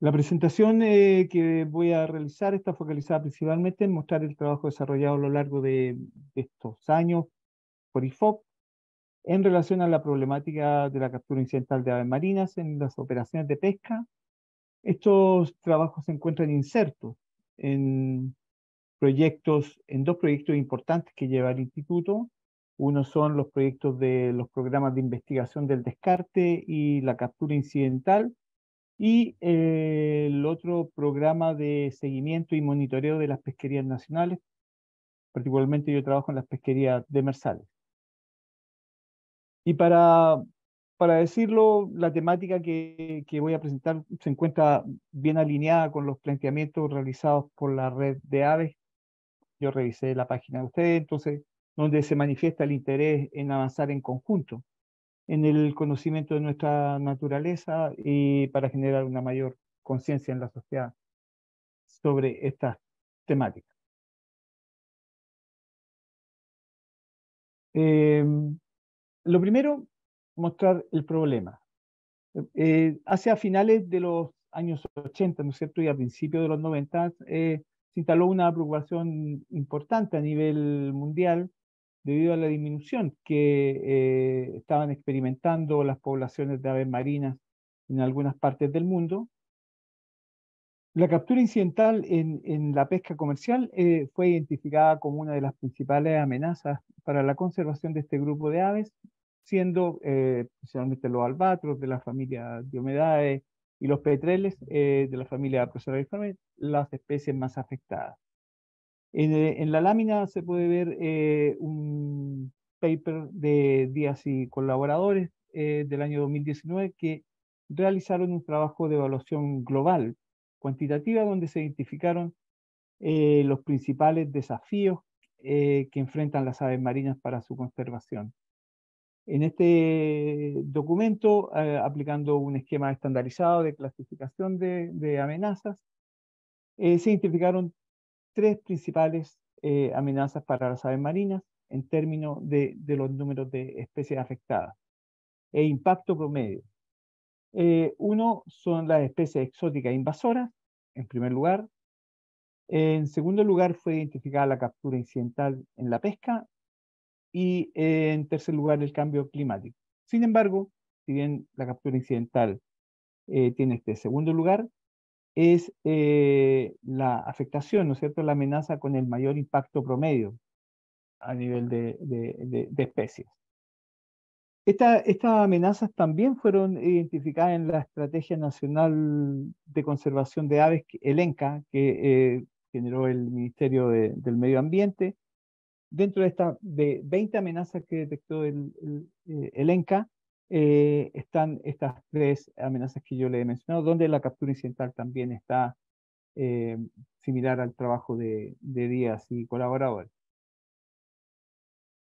La presentación eh, que voy a realizar está focalizada principalmente en mostrar el trabajo desarrollado a lo largo de, estos años por IFOP en relación a la problemática de la captura incidental de aves marinas en las operaciones de pesca. Estos trabajos se encuentran insertos en proyectos, en dos proyectos importantes que lleva el instituto. Uno son los proyectos de los programas de investigación del descarte y la captura incidental, y eh, el otro programa de seguimiento y monitoreo de las pesquerías nacionales. Particularmente yo trabajo en las pesquerías demersales. Y para, para decirlo, la temática que, que voy a presentar se encuentra bien alineada con los planteamientos realizados por la red de aves. Yo revisé la página de ustedes, entonces, donde se manifiesta el interés en avanzar en conjunto en el conocimiento de nuestra naturaleza y para generar una mayor conciencia en la sociedad sobre estas temáticas. Em, lo primero, mostrar el problema. Eh, hacia finales de los años 80, ¿no es cierto? Y a principios de los 90, eh, se instaló una preocupación importante a nivel mundial debido a la disminución que eh, estaban experimentando las poblaciones de aves marinas en algunas partes del mundo. La captura incidental en, en la pesca comercial eh, fue identificada como una de las principales amenazas para la conservación de este grupo de aves, siendo eh, los albatros de la familia Diomedae y los petreles de la familia Proceraviformes las especies más afectadas. Eh, en, la lámina se puede ver eh, un paper de Díaz y colaboradores eh, del año 2019 que realizaron un trabajo de evaluación global, cuantitativa, donde se identificaron los principales desafíos que enfrentan las aves marinas para su conservación. En este documento, aplicando un esquema estandarizado de clasificación de, amenazas, se identificaron tres principales eh, amenazas para las aves marinas en términos de, los números de especies afectadas e impacto promedio. Eh, uno son las especies exóticas invasoras, en primer lugar. En segundo lugar fue identificada la captura incidental en la pesca y en tercer lugar el cambio climático. Sin embargo, si bien la captura incidental eh, tiene este segundo lugar, es eh, la afectación, ¿no es cierto?, la amenaza con el mayor impacto promedio a nivel de, especies. estas amenazas también fueron identificadas en la Estrategia Nacional de Conservación de Aves, el ENCA, que eh, generó el Ministerio del Medio Ambiente. Dentro de estas de 20 amenazas que detectó el, el, eh, el ENCA, eh, están estas tres amenazas que yo le he mencionado, donde la captura incidental también está eh, similar al trabajo de, Díaz y colaboradores.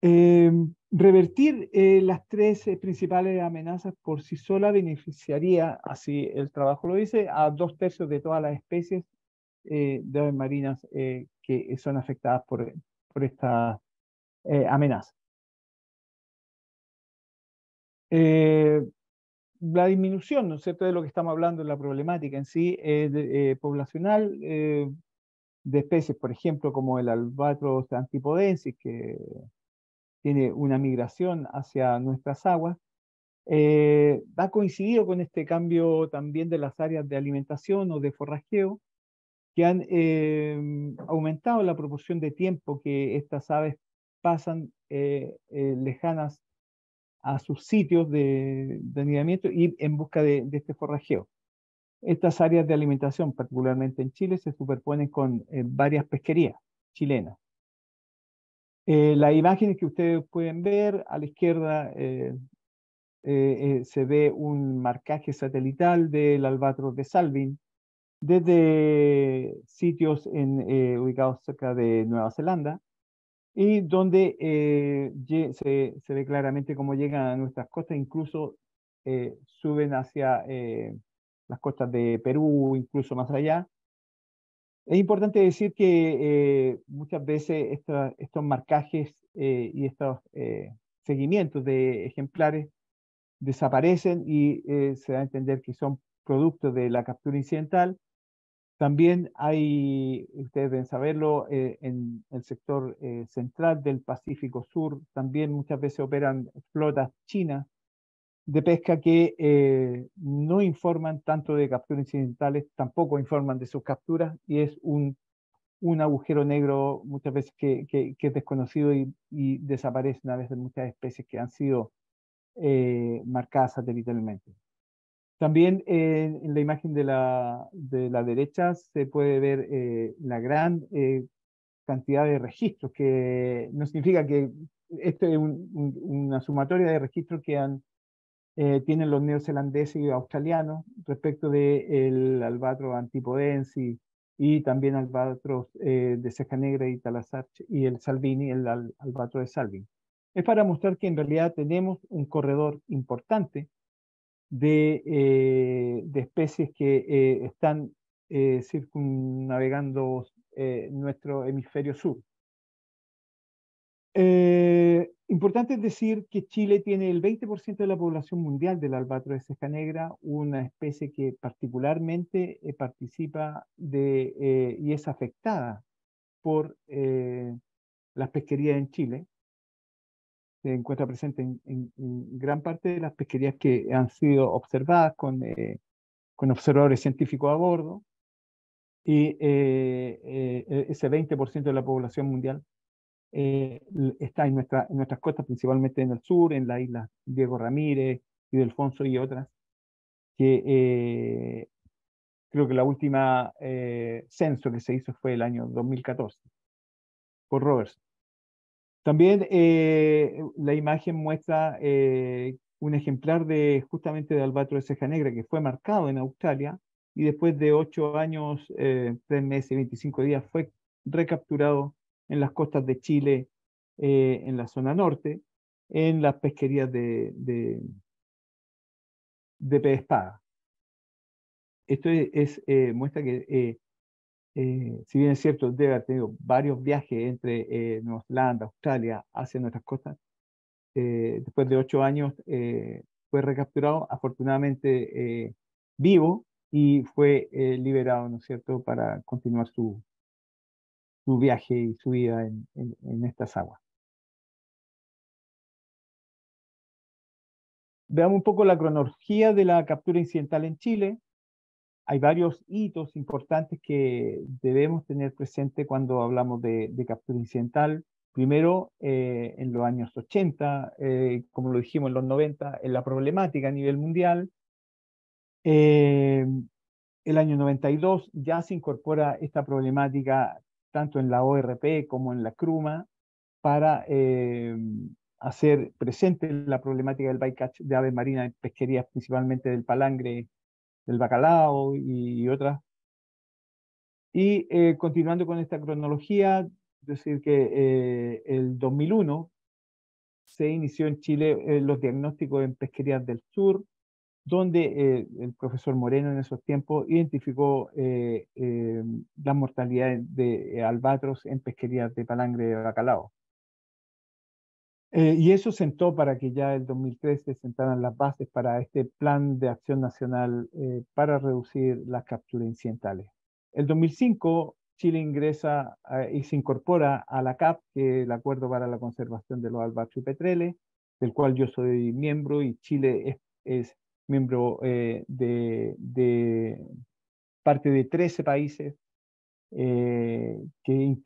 Eh, revertir las tres principales amenazas por sí sola beneficiaría, así el trabajo lo dice, a dos tercios de todas las especies de aves marinas que son afectadas por, por esta amenaza. Eh, la disminución, ¿no es cierto?, de lo que estamos hablando en la problemática en sí eh, poblacional eh, de especies, por ejemplo, como el albatros antipodensis, que tiene una migración hacia nuestras aguas, ha coincidido con este cambio también de las áreas de alimentación o de forrajeo, que han aumentado la proporción de tiempo que estas aves pasan lejanas a sus sitios de, anidamiento y en busca de, este forrajeo. Estas áreas de alimentación, particularmente en Chile, se superponen con eh, varias pesquerías chilenas. Eh, las imágenes que ustedes pueden ver a la izquierda eh, se ve un marcaje satelital del albatros de Salvin desde sitios en, ubicados cerca de Nueva Zelanda y donde eh, se, se, ve claramente cómo llegan a nuestras costas, incluso eh, suben hacia eh, las costas de Perú, incluso más allá. Es importante decir que muchas veces estos marcajes y estos seguimientos de ejemplares desaparecen y se da a entender que son producto de la captura incidental. También hay, ustedes deben saberlo, eh, en el sector eh, central del Pacífico Sur, también muchas veces operan flotas chinas de pesca que eh, no informan tanto de capturas incidentales, tampoco informan de sus capturas y es un, un agujero negro muchas veces que, que, es desconocido y, y, desaparecen a veces muchas especies que han sido marcadas satelitalmente. También en la imagen de la, de la derecha se puede ver eh, la gran eh, cantidad de registros, que no significa que esto es una sumatoria de registros que han, eh, tienen los neozelandeses y australianos respecto del de albatro antipodensi y también albatros de ceja negra y talazar y el salvini, el albatro de salvini. Es para mostrar que en realidad tenemos un corredor importante de, eh, de especies que eh, están eh, circunnavegando nuestro hemisferio sur. importante decir que Chile tiene el 20% de la población mundial del albatro de ceja negra, una especie que particularmente participa de, y es afectada por las pesquerías en Chile se encuentra presente en, gran parte de las pesquerías que han sido observadas con, eh, observadores científicos a bordo. Y eh, eh, ese 20% de la población mundial está en, nuestra, nuestras costas, principalmente en el sur, en la isla Diego Ramírez, y Delfonso y otras, que creo que la última censo que se hizo fue el año 2014 por Roberts. También eh, la imagen muestra eh, un ejemplar de justamente de albatro de ceja negra que fue marcado en Australia y después de ocho años, eh, tres meses y 25 días fue recapturado en las costas de Chile, en la zona norte, en las pesquerías de, de, espada. Esto es, muestra que eh, si bien es cierto, debe haber tenido varios viajes entre eh, Nueva Zelanda, Australia, hacia nuestras costas, eh, después de ocho años fue recapturado, afortunadamente vivo, y fue liberado, ¿no es cierto?, para continuar su, su viaje y su vida en, en estas aguas. Veamos un poco la cronología de la captura incidental en Chile hay varios hitos importantes que debemos tener presente cuando hablamos de, captura incidental. Primero, eh, en los años 80, eh, como lo dijimos en los 90, en la problemática a nivel mundial. Eh, el año 92 ya se incorpora esta problemática tanto en la ORP como en la CRUMA para hacer presente la problemática del bycatch de aves marinas en pesquerías, principalmente del palangre del bacalao y, otras. Y eh, continuando con esta cronología, decir que eh, el 2001 se inició en Chile eh, los diagnósticos en pesquerías del sur, donde el profesor Moreno en esos tiempos identificó la mortalidad de albatros en pesquerías de palangre de bacalao. Eh, y eso sentó para que ya el 2013 sentaran las bases para este plan de acción nacional eh, para reducir las capturas incidentales. El 2005 Chile ingresa y se incorpora a la CAP, que es el Acuerdo para la Conservación de los Albatros y Petreles, del cual yo soy miembro y Chile es, miembro eh, de, de, parte de 13 países que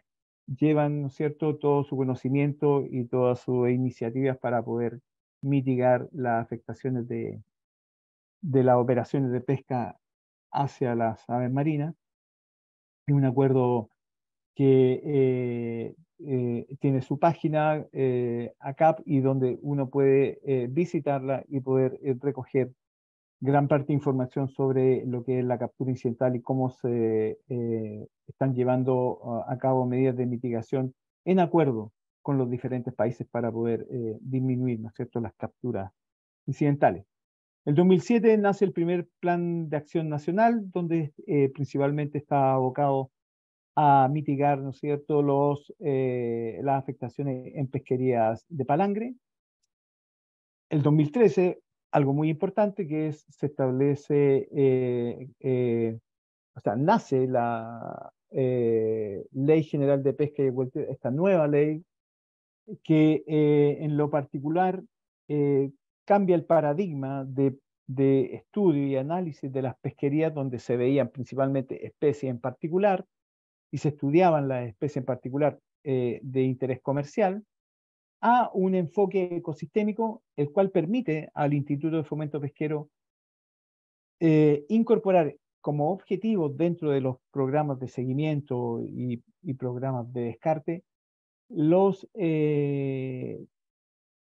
llevan, ¿no es cierto?, todo su conocimiento y todas sus iniciativas para poder mitigar las afectaciones de, de las operaciones de pesca hacia las aves marinas. Es un acuerdo que eh, eh, tiene su página eh, ACAP y donde uno puede visitarla y poder recoger gran parte de información sobre lo que es la captura incidental y cómo se eh, están llevando a cabo medidas de mitigación en acuerdo con los diferentes países para poder eh, disminuir ¿no es cierto? las capturas incidentales. El 2007 nace el primer plan de acción nacional, donde eh, principalmente está abocado a mitigar ¿no es cierto? Los, las afectaciones en pesquerías de palangre. El 2013 algo muy importante que es, se establece, eh, eh, o sea, nace la Ley General de Pesca y Acuicultura, esta nueva ley, que en lo particular cambia el paradigma de, de, estudio y análisis de las pesquerías donde se veían principalmente especies en particular y se estudiaban las especies en particular de interés comercial, a un enfoque ecosistémico, el cual permite al Instituto de Fomento Pesquero eh, incorporar como objetivo dentro de los programas de seguimiento y, programas de descarte los, eh,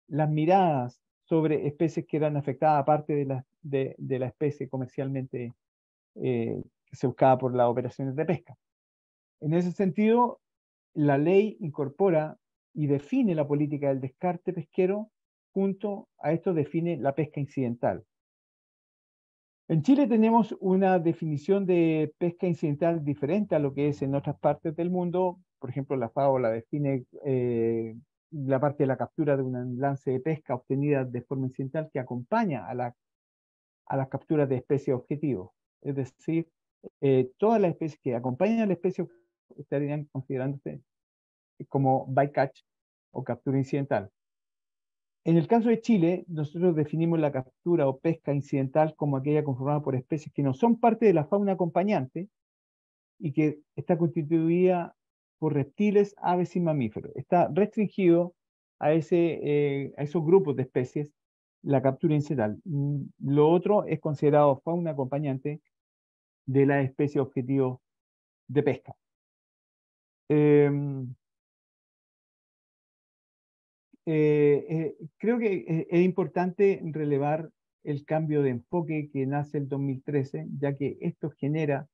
las miradas sobre especies que eran afectadas aparte de la, de, la especie comercialmente eh, que se buscaba por las operaciones de pesca. En ese sentido, la ley incorpora y define la política del descarte pesquero, junto a esto define la pesca incidental. En Chile tenemos una definición de pesca incidental diferente a lo que es en otras partes del mundo. Por ejemplo, la FAO la define eh, la parte de la captura de un lance de pesca obtenida de forma incidental que acompaña a, la, a las capturas de especies objetivo. Es decir, eh, todas las especies que acompañan a la especie estarían considerándose como bycatch o captura incidental. En el caso de Chile, nosotros definimos la captura o pesca incidental como aquella conformada por especies que no son parte de la fauna acompañante y que está constituida por reptiles, aves y mamíferos. Está restringido a, ese, eh, a esos grupos de especies la captura incidental. Mm, lo otro es considerado fauna acompañante de la especie objetivo de pesca. Em, eh, eh, creo que eh, es importante relevar el cambio de enfoque que nace el 2013, ya que esto genera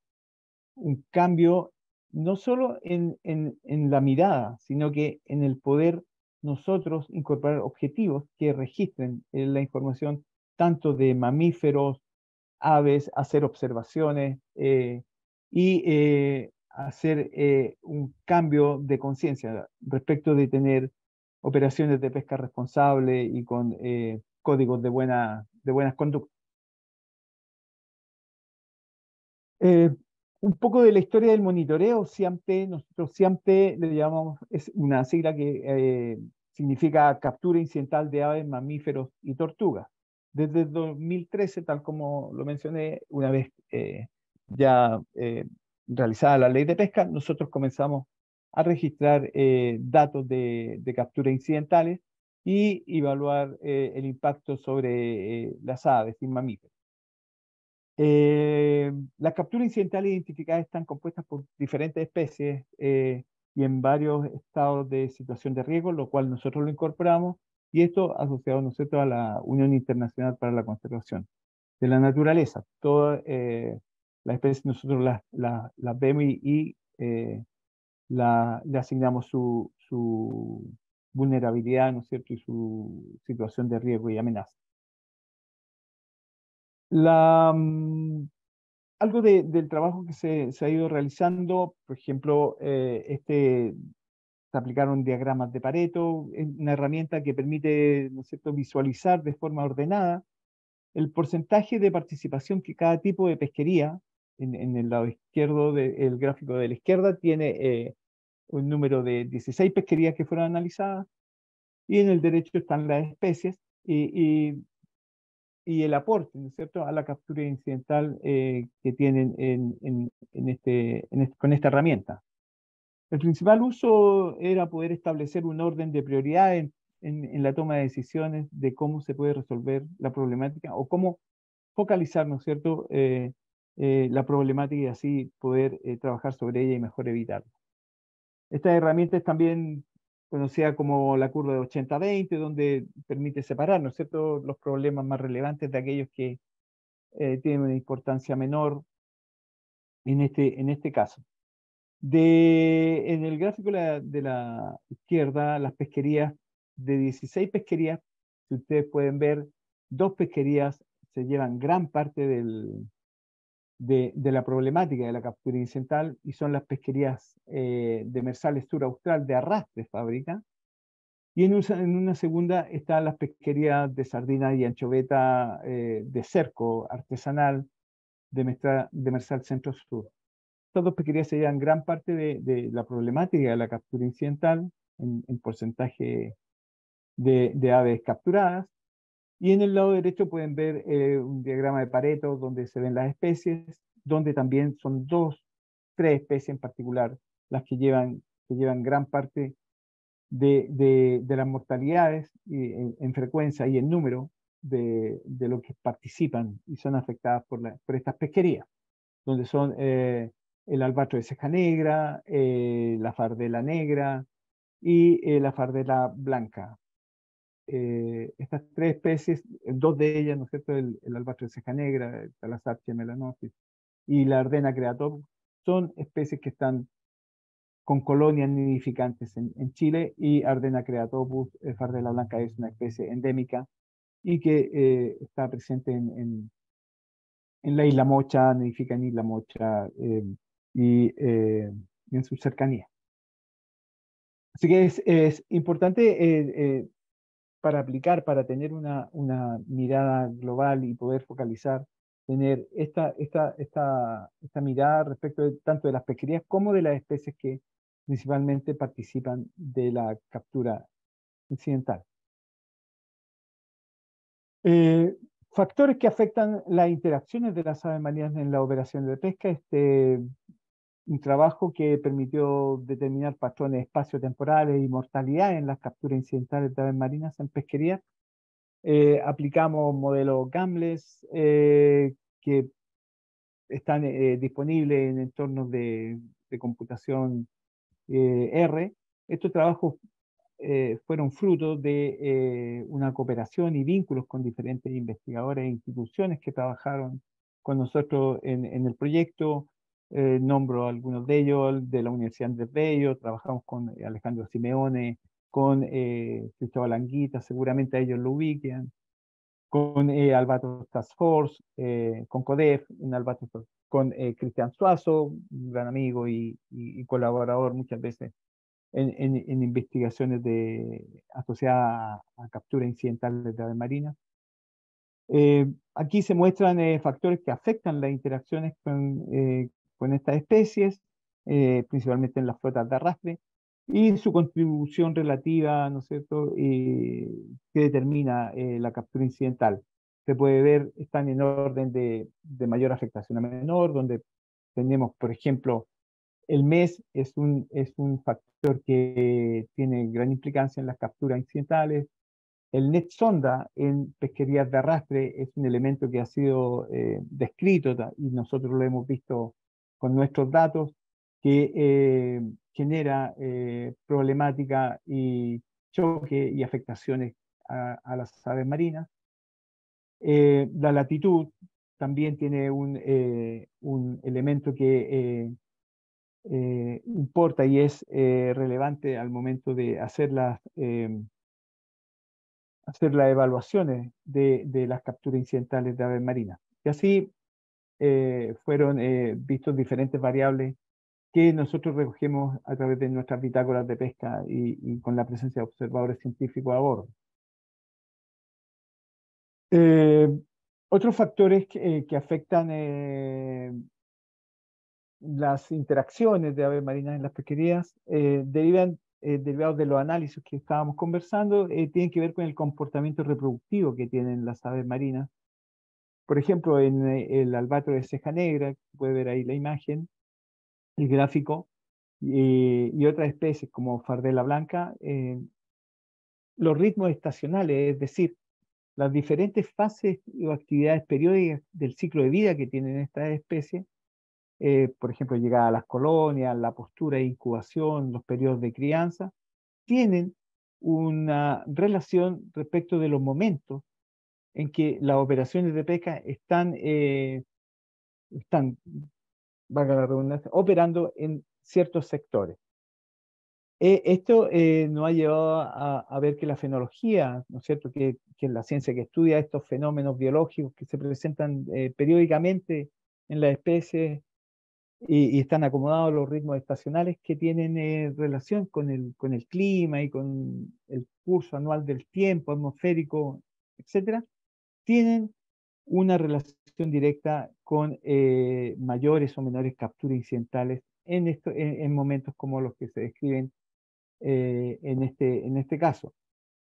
un cambio no solo en, en, en la mirada, sino que en el poder nosotros incorporar objetivos que registren la información tanto de mamíferos, aves, hacer observaciones y hacer un cambio de conciencia respecto de tener operaciones de pesca responsable y con eh, códigos de, buena, de buenas conductas. Eh, un poco de la historia del monitoreo, SIAMP, nosotros SIAMP le llamamos, es una sigla que eh, significa captura incidental de aves, mamíferos y tortugas. Desde 2013, tal como lo mencioné, una vez ya realizada la ley de pesca, nosotros comenzamos a registrar eh, datos de, captura incidentales y evaluar eh, el impacto sobre eh, las aves y mamíferos. las capturas incidentales identificadas están compuestas por diferentes especies y en varios estados de situación de riesgo, lo cual nosotros lo incorporamos y esto asociado nosotros a la Unión Internacional para la Conservación de la Naturaleza. Todas las especies nosotros las, vemos y, le asignamos su, vulnerabilidad, ¿no es cierto?, y su situación de riesgo y amenaza. La, mm, algo del trabajo que se, ha ido realizando, por ejemplo, eh, este, se aplicaron diagramas de Pareto, una herramienta que permite ¿no es cierto? visualizar de forma ordenada el porcentaje de participación que cada tipo de pesquería, en, el lado izquierdo del gráfico de la izquierda, tiene eh, un número de 16 pesquerías que fueron analizadas, y en el derecho están las especies y, y, el aporte, ¿no es cierto?, a la captura incidental eh, que tienen en, en, este, con esta herramienta. El principal uso era poder establecer un orden de prioridad en, en, la toma de decisiones de cómo se puede resolver la problemática o cómo focalizar, ¿no es cierto?, eh, eh, la problemática y así poder trabajar sobre ella y mejor evitarla. Esta herramienta es también conocida como la curva de 80-20, donde permite separar, ¿no es cierto?, los problemas más relevantes de aquellos que eh, tienen una importancia menor en este, en este caso. De, en el gráfico de la izquierda, las pesquerías, de 16 pesquerías, si ustedes pueden ver, dos pesquerías se llevan gran parte del, de, la problemática de la captura incidental y son las pesquerías eh, de Sur Austral de arrastre fábrica, Y en, en una segunda están las pesquerías de sardina y anchoveta eh, de cerco artesanal de, de Mersal Centro Sur. Estas dos pesquerías se llevan gran parte de, la problemática de la captura incidental en, porcentaje de, aves capturadas. Y en el lado derecho pueden ver eh, un diagrama de Pareto donde se ven las especies, donde también son dos, tres especies en particular las que llevan, que llevan gran parte de, de, las mortalidades en, frecuencia y en número de, de lo que participan y son afectadas por, la, por estas pesquerías, donde son eh, el albatro de ceja negra, eh, la fardela negra y eh, la fardela blanca. Estas tres especies, dos de ellas, ¿no es cierto?, el, el de ceja negra, el Talasarchia melanosis y la Ardena creator, son especies que están con colonias nidificantes en, Chile y Ardena creatopus, fardela blanca es una especie endémica y que eh, está presente en, en, la isla Mocha, nidifica en Isla Mocha eh, eh, y, en su cercanía. Así que es, es importante para aplicar, para tener una, una mirada global y poder focalizar, tener esta, esta, esta, esta mirada respecto de, tanto de las pesquerías como de las especies que principalmente participan de la captura incidental. Eh, factores que afectan las interacciones de las aves marinas en la operación de pesca. Este, un trabajo que permitió determinar patrones espaciotemporales y mortalidad en las capturas incidentales de aves marinas en pesquería. Eh, aplicamos modelos GAMLES eh, que están disponibles en entornos de, de computación R. Estos trabajos eh, fueron fruto de eh, una cooperación y vínculos con diferentes investigadores e instituciones que trabajaron con nosotros en, el proyecto. Eh, nombro algunos de ellos, de la Universidad Andrés Bello, trabajamos con Alejandro Simeone, con Cristóbal Anguita, seguramente a ellos lo ubiquen, con Albatros Task Force, con CODEF, un Albatros, con Cristian Suazo, un gran amigo y colaborador muchas veces en, investigaciones de, asociadas a, captura incidental de aves marinas. Eh, aquí se muestran eh, factores que afectan las interacciones con, eh, con estas especies, principalmente en las flotas de arrastre, y su contribución relativa, ¿no es cierto?, que determina la captura incidental. Se puede ver, están en orden de, de mayor afectación a menor, donde tenemos, por ejemplo, el mes es un, es un factor que tiene gran implicancia en las capturas incidentales. El net sonda en pesquerías de arrastre es un elemento que ha sido eh, descrito y nosotros lo hemos visto con nuestros datos, que eh, genera eh, problemática y choque y afectaciones a, las aves marinas. la latitud también tiene un, un elemento que eh, importa y es eh, relevante al momento de hacer las, hacer las evaluaciones de, de, las capturas incidentales de aves marinas. Y así eh, fueron vistos diferentes variables que nosotros recogemos a través de nuestras bitácoras de pesca y, con la presencia de observadores científicos a bordo. otros factores que, afectan las interacciones de aves marinas en las pesquerías eh, derivan, eh, derivados de los análisis que estábamos conversando, eh, tienen que ver con el comportamiento reproductivo que tienen las aves marinas. Por ejemplo, en el albatro de ceja negra, puede ver ahí la imagen, el gráfico, y otras especies como fardela blanca, los ritmos estacionales, es decir, las diferentes fases o actividades periódicas del ciclo de vida que tienen estas especies, eh, por ejemplo, llegada a las colonias, la postura de incubación, los periodos de crianza, tienen una relación respecto de los momentos en que las operaciones de pesca están, eh, están valga la redundancia, operando en ciertos sectores. Eh, esto nos ha llevado a, ver que la fenología, ¿no es cierto?, que, es la ciencia que estudia estos fenómenos biológicos que se presentan periódicamente en las especies, y, están acomodados los ritmos estacionales que tienen eh, relación con el, con el clima y con el curso anual del tiempo atmosférico, etcétera, tienen una relación directa con eh, mayores o menores capturas incidentales en, en, momentos como los que se describen eh, en, este, en este caso.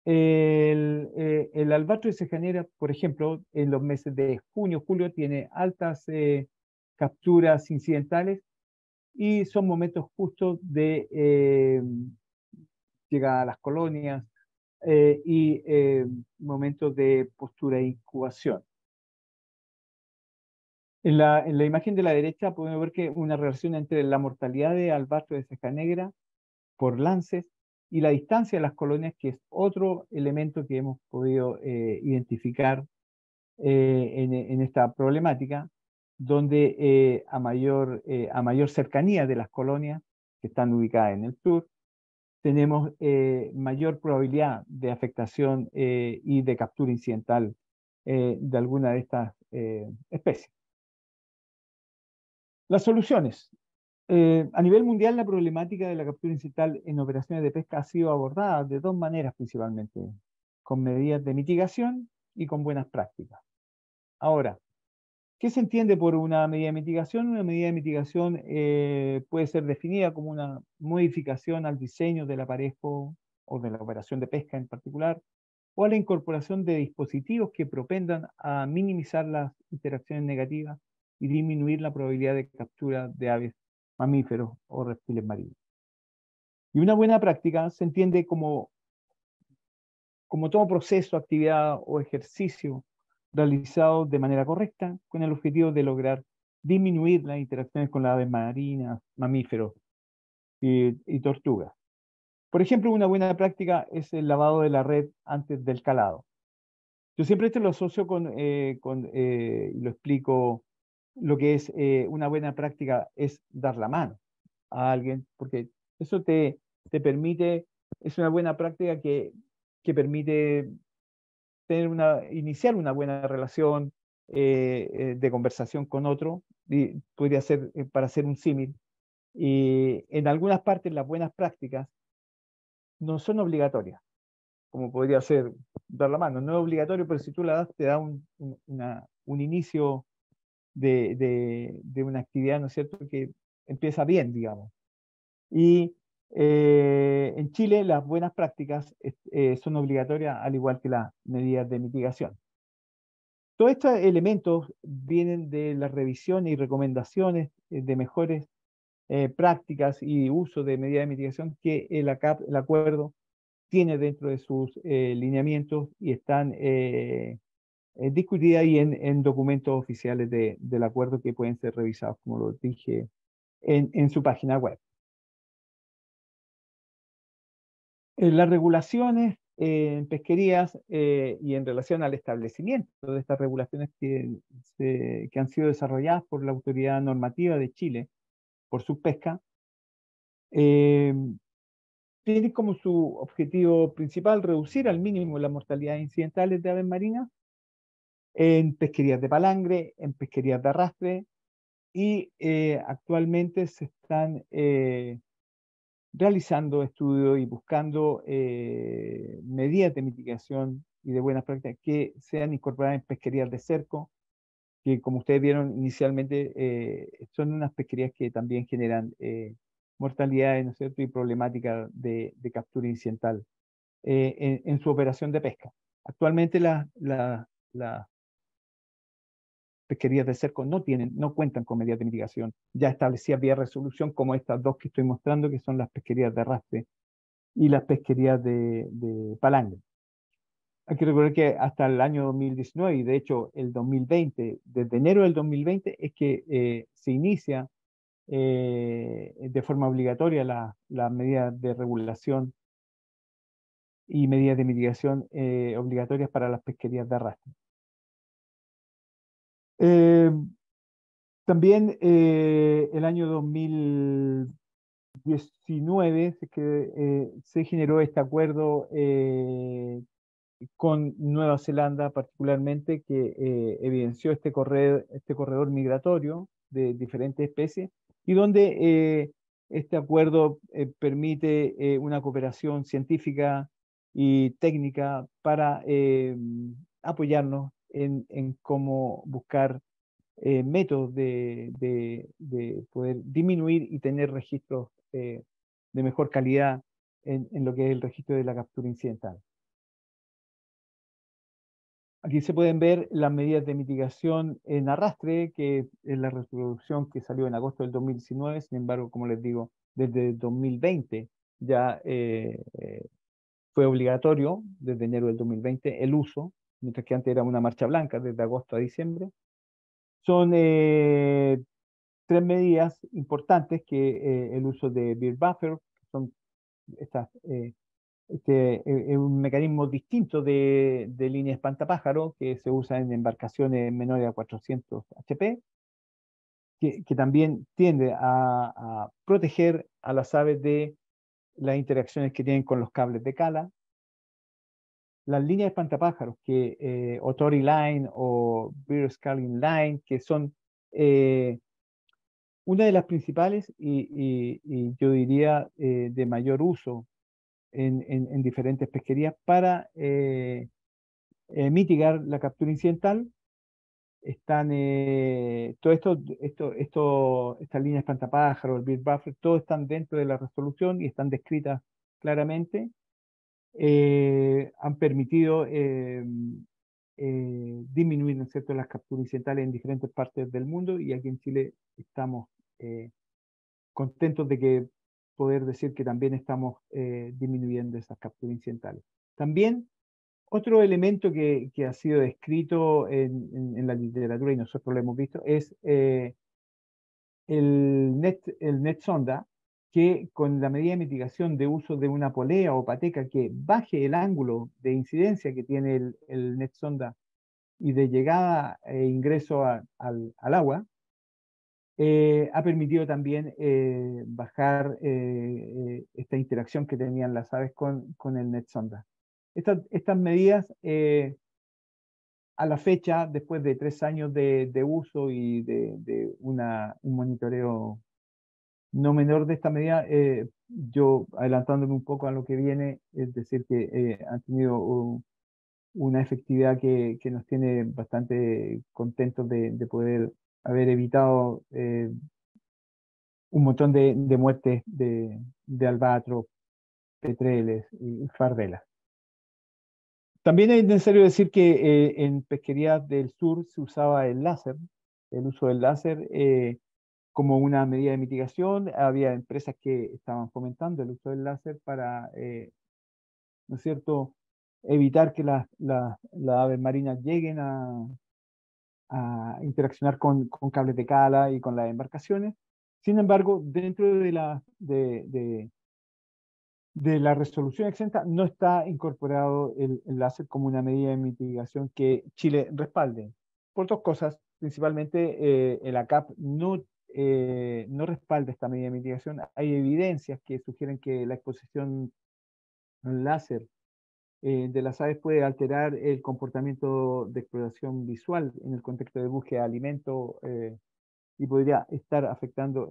El, el albatro se genera, por ejemplo, en los meses de junio, julio, tiene altas capturas incidentales y son momentos justos de eh, llegada a las colonias eh, y eh, momentos de postura e incubación. En la, en la, imagen de la derecha podemos ver que una relación entre la mortalidad de albatro de ceja negra por lances y la distancia de las colonias, que es otro elemento que hemos podido identificar en, en, esta problemática, donde eh, a, mayor, eh, a mayor cercanía de las colonias que están ubicadas en el sur, tenemos eh, mayor probabilidad de afectación y de captura incidental de alguna de estas especies. Las soluciones. a nivel mundial, la problemática de la captura incidental en operaciones de pesca ha sido abordada de dos maneras principalmente, con medidas de mitigación y con buenas prácticas. Ahora, ¿Qué se entiende por una medida de mitigación? Una medida de mitigación eh, puede ser definida como una modificación al diseño del aparejo o de la operación de pesca en particular, o a la incorporación de dispositivos que propendan a minimizar las interacciones negativas y disminuir la probabilidad de captura de aves, mamíferos o reptiles marinos. Y una buena práctica se entiende como, como todo proceso, actividad o ejercicio realizado de manera correcta con el objetivo de lograr disminuir las interacciones con las aves marinas, mamíferos y, tortugas. Por ejemplo, una buena práctica es el lavado de la red antes del calado. Yo siempre esto lo asocio con, eh, con eh, y lo explico, lo que es eh, una buena práctica es dar la mano a alguien, porque eso te, te permite, es una buena práctica que, que permite tener una, iniciar una buena relación eh, eh, de conversación con otro, y podría ser eh, para hacer un símil. Y en algunas partes las buenas prácticas no son obligatorias, como podría ser dar la mano. No es obligatorio, pero si tú la das, te da un, un inicio de, de, de, una actividad, ¿no es cierto?, que empieza bien, digamos. Y eh, en Chile las buenas prácticas eh, son obligatorias al igual que las medidas de mitigación. Todos estos elementos vienen de las revisiones y recomendaciones eh, de mejores prácticas y uso de medidas de mitigación que el, ACAP, el acuerdo tiene dentro de sus lineamientos y están discutidas y en, documentos oficiales del acuerdo que pueden ser revisados, como lo dije, en su página web. Las regulaciones en pesquerías eh, y en relación al establecimiento de estas regulaciones que, que, han sido desarrolladas por la Autoridad Normativa de Chile por su pesca, eh, tienen como su objetivo principal reducir al mínimo las mortalidades incidentales de aves marinas en pesquerías de palangre, en pesquerías de arrastre, y actualmente se están realizando estudios y buscando eh, medidas de mitigación y de buenas prácticas que sean incorporadas en pesquerías de cerco, que como ustedes vieron inicialmente, eh, son unas pesquerías que también generan eh, mortalidades ¿no es cierto? y problemáticas de, captura incidental en, su operación de pesca. Actualmente la, pesquerías de cerco no tienen, no cuentan con medidas de mitigación ya establecidas vía resolución, como estas dos que estoy mostrando, que son las pesquerías de arrastre y las pesquerías de, de palangre. Hay que recordar que hasta el año 2019, y de hecho el 2020, desde enero del 2020, es que eh, se inicia eh, de forma obligatoria las la medidas de regulación y medidas de mitigación eh, obligatorias para las pesquerías de arrastre. Eh, también eh, el año 2019 que, eh, se generó este acuerdo con Nueva Zelanda particularmente que evidenció este corredor, este corredor migratorio de diferentes especies y donde este acuerdo permite una cooperación científica y técnica para apoyarnos en, en, cómo buscar métodos de, de, poder disminuir y tener registros de mejor calidad en, en, lo que es el registro de la captura incidental. Aquí se pueden ver las medidas de mitigación en arrastre, que es la resolución que salió en agosto del 2019. Sin embargo, como les digo, desde 2020 ya eh, eh, fue obligatorio, desde enero del 2020, el uso, mientras que antes era una marcha blanca desde agosto a diciembre. Son eh, tres medidas importantes que el uso de Beer Buffer, son estas este, e, es un mecanismo distinto de, de línea espantapájaro que se usa en embarcaciones menores a 400 HP, que, también tiende a, proteger a las aves de las interacciones que tienen con los cables de cala. Las líneas de espantapájaros, que eh, Otori Line o Beer Scaling Line, que son eh, una de las principales y, yo diría eh, de mayor uso en, diferentes pesquerías para eh, mitigar la captura incidental. Están eh, todo esto, esto, esto, estas líneas espantapájaros, el beat buffer, todo están dentro de la resolución y están descritas claramente. han permitido disminuir ¿no cierto? las capturas incidentales en diferentes partes del mundo y aquí en Chile estamos contentos de que poder decir que también estamos eh, disminuyendo esas capturas incidentales. También otro elemento que, ha sido descrito en, en, la literatura y nosotros lo hemos visto es eh, el, net, net sonda, que con la medida de mitigación de uso de una polea o pateca que baje el ángulo de incidencia que tiene el, el net sonda y de llegada e ingreso al, agua, eh, ha permitido también eh, bajar eh, esta interacción que tenían las aves con, con el NetSonda. Estas, estas medidas, a la fecha, después de tres años de, uso y de, un monitoreo no menor de esta medida, yo adelantándome un poco a lo que viene, es decir, que han tenido una efectividad que, nos tiene bastante contentos de, de poder haber evitado eh, un montón de, de muertes de, de albatros, petreles y fardelas. También es necesario decir que eh, en pesquerías del sur se usaba el láser, el uso del láser eh, como una medida de mitigación. Había empresas que estaban fomentando el uso del láser para, ¿no es cierto?, evitar que las, aves marinas lleguen a, interaccionar con, cables de cala y con las embarcaciones. Sin embargo, dentro de la, de, de la resolución exenta no está incorporado el, láser como una medida de mitigación que Chile respalde. Por dos cosas, principalmente eh, el ACAP no, eh, no respalda esta medida de mitigación. Hay evidencias que sugieren que la exposición láser eh, de las aves puede alterar el comportamiento de exploración visual en el contexto de búsqueda de alimento y podría estar afectando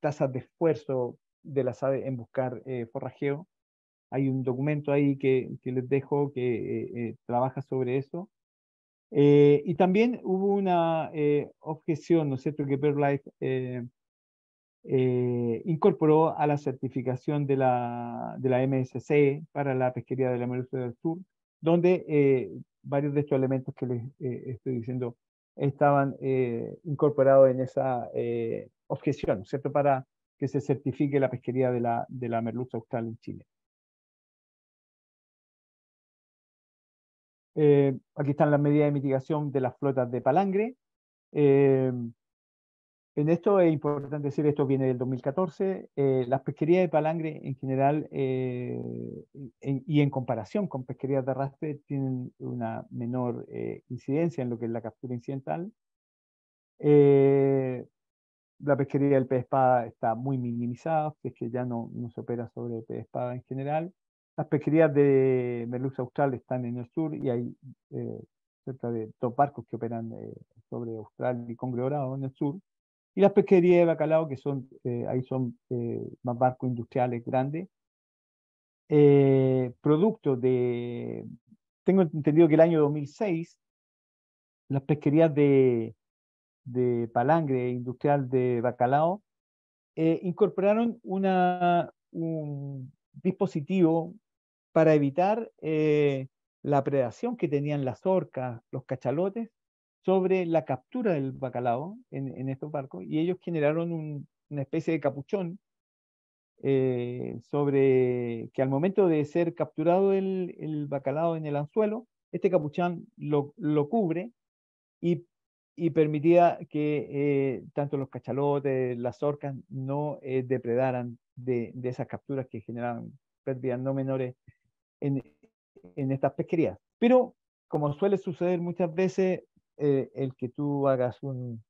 tasas de esfuerzo de las aves en buscar forrajeo. Hay un documento ahí que, que les dejo que trabaja sobre eso. y también hubo una objeción, ¿no es cierto?, que BirdLife eh, incorporó a la certificación de la, de la MSC para la pesquería de la Medusa del Sur, donde eh, varios de estos elementos que les eh, estoy diciendo estaban incorporados en esa objeción, ¿cierto? Para que se certifique la pesquería de la, de la merluza austral en Chile. aquí están las medidas de mitigación de las flotas de palangre. En esto es importante decir, esto viene del 2014, eh, las pesquerías de palangre en general eh, y en comparación con pesquerías de arrastre tienen una menor eh, incidencia en lo que es la captura incidental. La pesquería del pez espada está muy minimizada, es que ya no, no se opera sobre pez espada en general. Las pesquerías de merluza austral están en el sur y hay cerca de dos barcos que operan sobre Australia y Congreorado en el sur, y las pesquerías de bacalao, que son, ahí son más barcos industriales grandes, producto de, tengo entendido que el año 2006, las pesquerías de, de palangre industrial de bacalao eh, incorporaron un dispositivo para evitar eh, la predación que tenían las orcas, los cachalotes, sobre la captura del bacalao en, estos barcos, y ellos generaron una especie de capuchón eh, sobre que al momento de ser capturado el, el, bacalao en el anzuelo, este capuchón lo, lo cubre y y permitía que eh, tanto los cachalotes, las orcas no eh, depredaran de, de, esas capturas que generaban pérdidas no menores en, en estas pesquerías. Pero, como suele suceder muchas veces, eh, el que tú hagas un,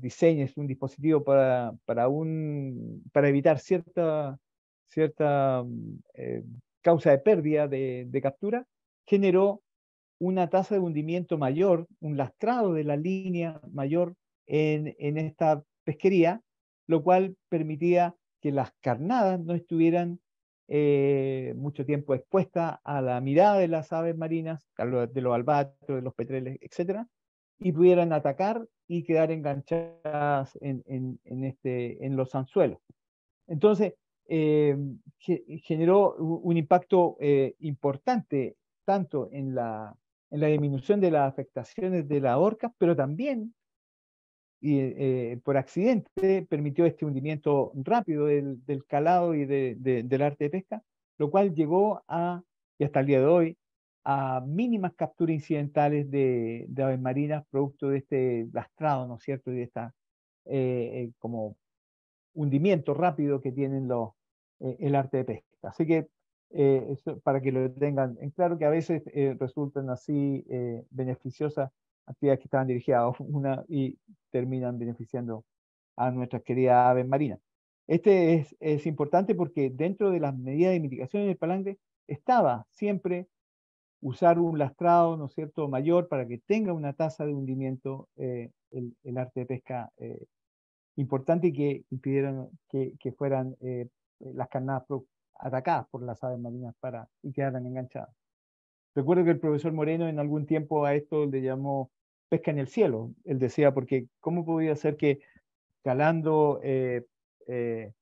diseñes un dispositivo para, para, un, para evitar cierta, cierta causa de pérdida de, de captura, generó una tasa de hundimiento mayor, un lastrado de la línea mayor en, en esta pesquería, lo cual permitía que las carnadas no estuvieran eh, mucho tiempo expuestas a la mirada de las aves marinas, de los albatros, de los petreles, etc., y pudieran atacar y quedar enganchadas en, en, este, en los anzuelos. Entonces, eh, generó un impacto eh, importante tanto en la, en la disminución de las afectaciones de la orca, pero también y, eh, por accidente permitió este hundimiento rápido del, calado y del arte de pesca, lo cual llegó a, y hasta el día de hoy, a mínimas capturas incidentales de, aves marinas producto de este lastrado, ¿no es cierto? Y de esta eh, eh, como hundimiento rápido que tienen los, el arte de pesca. Así que eh, para que lo tengan en claro que a veces eh, resultan así eh, beneficiosas actividades que estaban dirigidas a una y terminan beneficiando a nuestras queridas aves marinas. Este es, es importante porque dentro de las medidas de mitigación en el palangre estaba siempre usar un lastrado, ¿no es cierto?, mayor para que tenga una tasa de hundimiento el, el, arte de pesca importante y que impidieran que, que fueran las carnadas atacadas por las aves marinas para, y quedaran enganchadas. Recuerdo que el profesor Moreno en algún tiempo a esto le llamó pesca en el cielo. Él decía, porque ¿cómo podía ser que calando eh, eh,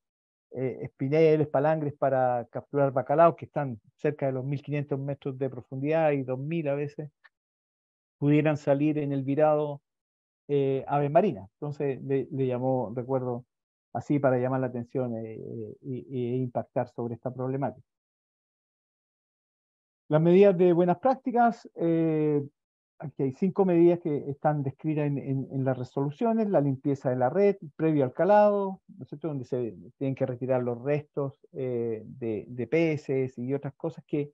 eh, palangres para capturar bacalaos que están cerca de los 1500 metros de profundidad y 2000 a veces, pudieran salir en el virado eh, aves marinas? Entonces le llamó, recuerdo, así para llamar la atención e, impactar sobre esta problemática. Las medidas de buenas prácticas, eh, aquí hay cinco medidas que están descritas en, las resoluciones, la limpieza de la red previo al calado, ¿no donde se tienen que retirar los restos eh, de, peces y otras cosas que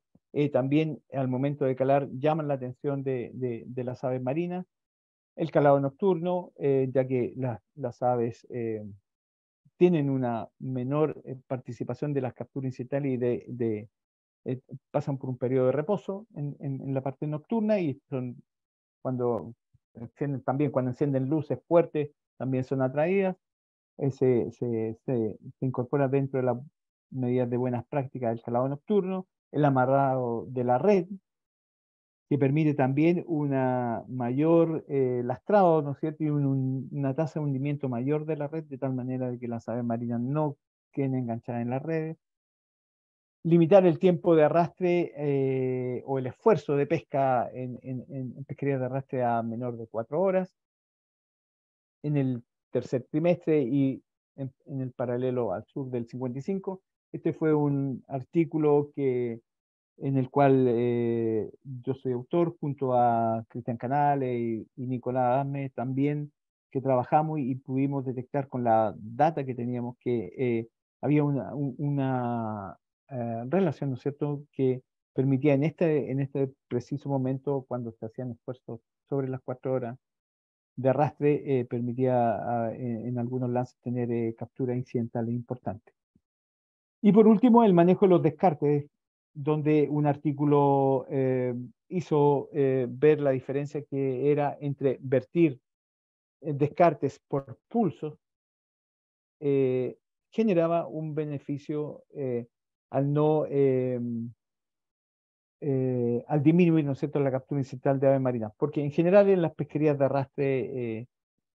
también al momento de calar llaman la atención de, las aves marinas. El calado nocturno, ya que las aves tienen una menor eh, participación de las capturas incidentales y de, eh, pasan por un periodo de reposo en, la parte nocturna y son, cuando también cuando encienden luces fuertes también son atraídas. Eh, se, se, se, incorpora dentro de las medidas de buenas prácticas del calado nocturno, el amarrado de la red, que permite también una mayor eh, lastrado, ¿no es cierto? Y una tasa de hundimiento mayor de la red, de tal manera que las aves marinas no queden enganchadas en las redes. Limitar el tiempo de arrastre eh, o el esfuerzo de pesca en, en, pesquería de arrastre a menor de cuatro horas. En el tercer trimestre y en, en el paralelo al sur del 55. Este fue un artículo que en el cual eh, yo soy autor junto a Cristian Canales y, Nicolás Adame también, que trabajamos y, pudimos detectar con la data que teníamos que eh, había una, una eh, relación, ¿no es cierto?, que permitía en este, en este preciso momento, cuando se hacían esfuerzos sobre las cuatro horas de arrastre, permitía ah, en, en, algunos lances tener capturas incidentales importantes. Y por último, el manejo de los descartes donde un artículo hizo ver la diferencia que era entre vertir descartes por pulsos, generaba un beneficio al no eh, al disminuir ¿no cierto? la captura incidental de aves marinas, porque en general en las pesquerías de arrastre eh,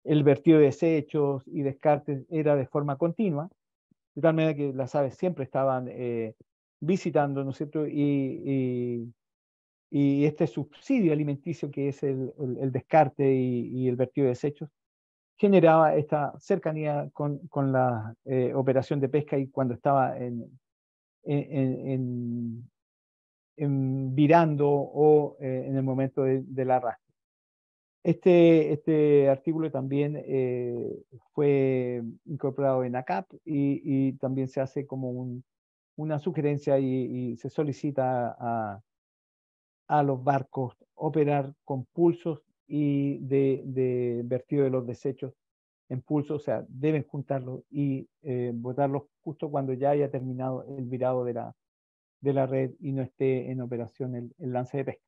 el vertido de desechos y descartes era de forma continua, de tal manera que las aves siempre estaban eh, visitando, ¿no es cierto? Y, y, este subsidio alimenticio que es el, el, descarte y, el vertido de desechos generaba esta cercanía con, con la operación de pesca y cuando estaba en, en, virando o eh, en el momento de, del arrastre. Este, este artículo también eh, fue incorporado en ACAP y, y, también se hace como un, una sugerencia y, se solicita a, a, los barcos operar con pulsos y de, de, vertido de los desechos en pulso, o sea, deben juntarlos y eh, botarlos justo cuando ya haya terminado el virado de la, de la red y no esté en operación el, lance de pesca.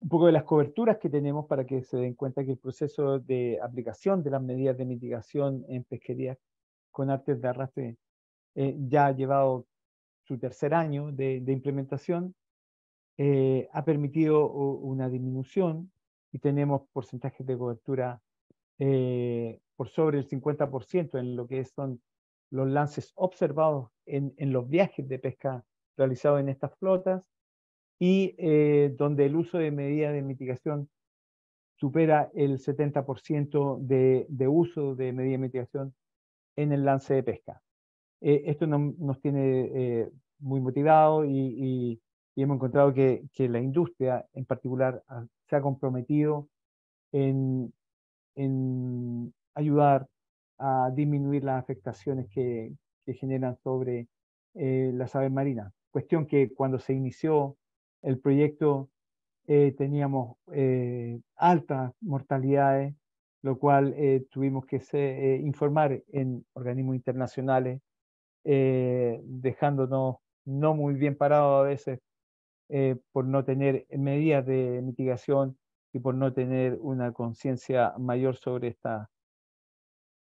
Un poco de las coberturas que tenemos para que se den cuenta que el proceso de aplicación de las medidas de mitigación en pesquería con artes de arrastre eh, ya ha llevado su tercer año de, implementación, eh, ha permitido una disminución y tenemos porcentajes de cobertura eh, por sobre el 50% en lo que son los lances observados en, los viajes de pesca realizados en estas flotas y donde el uso de medidas de mitigación supera el 70% de, de, uso de medidas de mitigación en el lance de pesca. Eh, esto nos tiene eh, muy motivados y, hemos encontrado que, que, la industria en particular se ha comprometido en, en ayudar a disminuir las afectaciones que, que generan sobre eh, las aves marinas. Cuestión que cuando se inició el proyecto eh, teníamos eh, altas mortalidades, lo cual tuvimos que informar en organismos internacionales, dejándonos no muy bien parados a veces por no tener medidas de mitigación y por no tener una conciencia mayor sobre esta,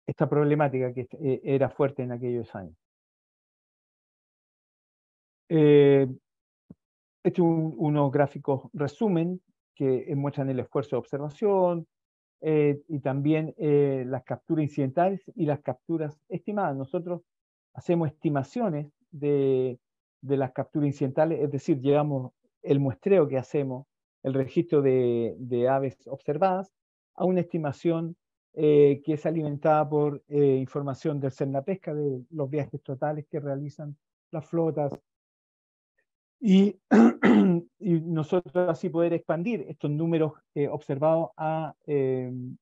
esta problemática que eh, era fuerte en aquellos años. Eh, este es unos gráficos resumen que muestran el esfuerzo de observación eh, y también eh, las capturas incidentales y las capturas estimadas. Nosotros hacemos estimaciones de, de las capturas incidentales, es decir, llevamos el muestreo que hacemos, el registro de, de aves observadas, a una estimación eh, que es alimentada por eh, información del Pesca, de los viajes totales que realizan las flotas. Y, y nosotros así poder expandir estos números eh, observados a,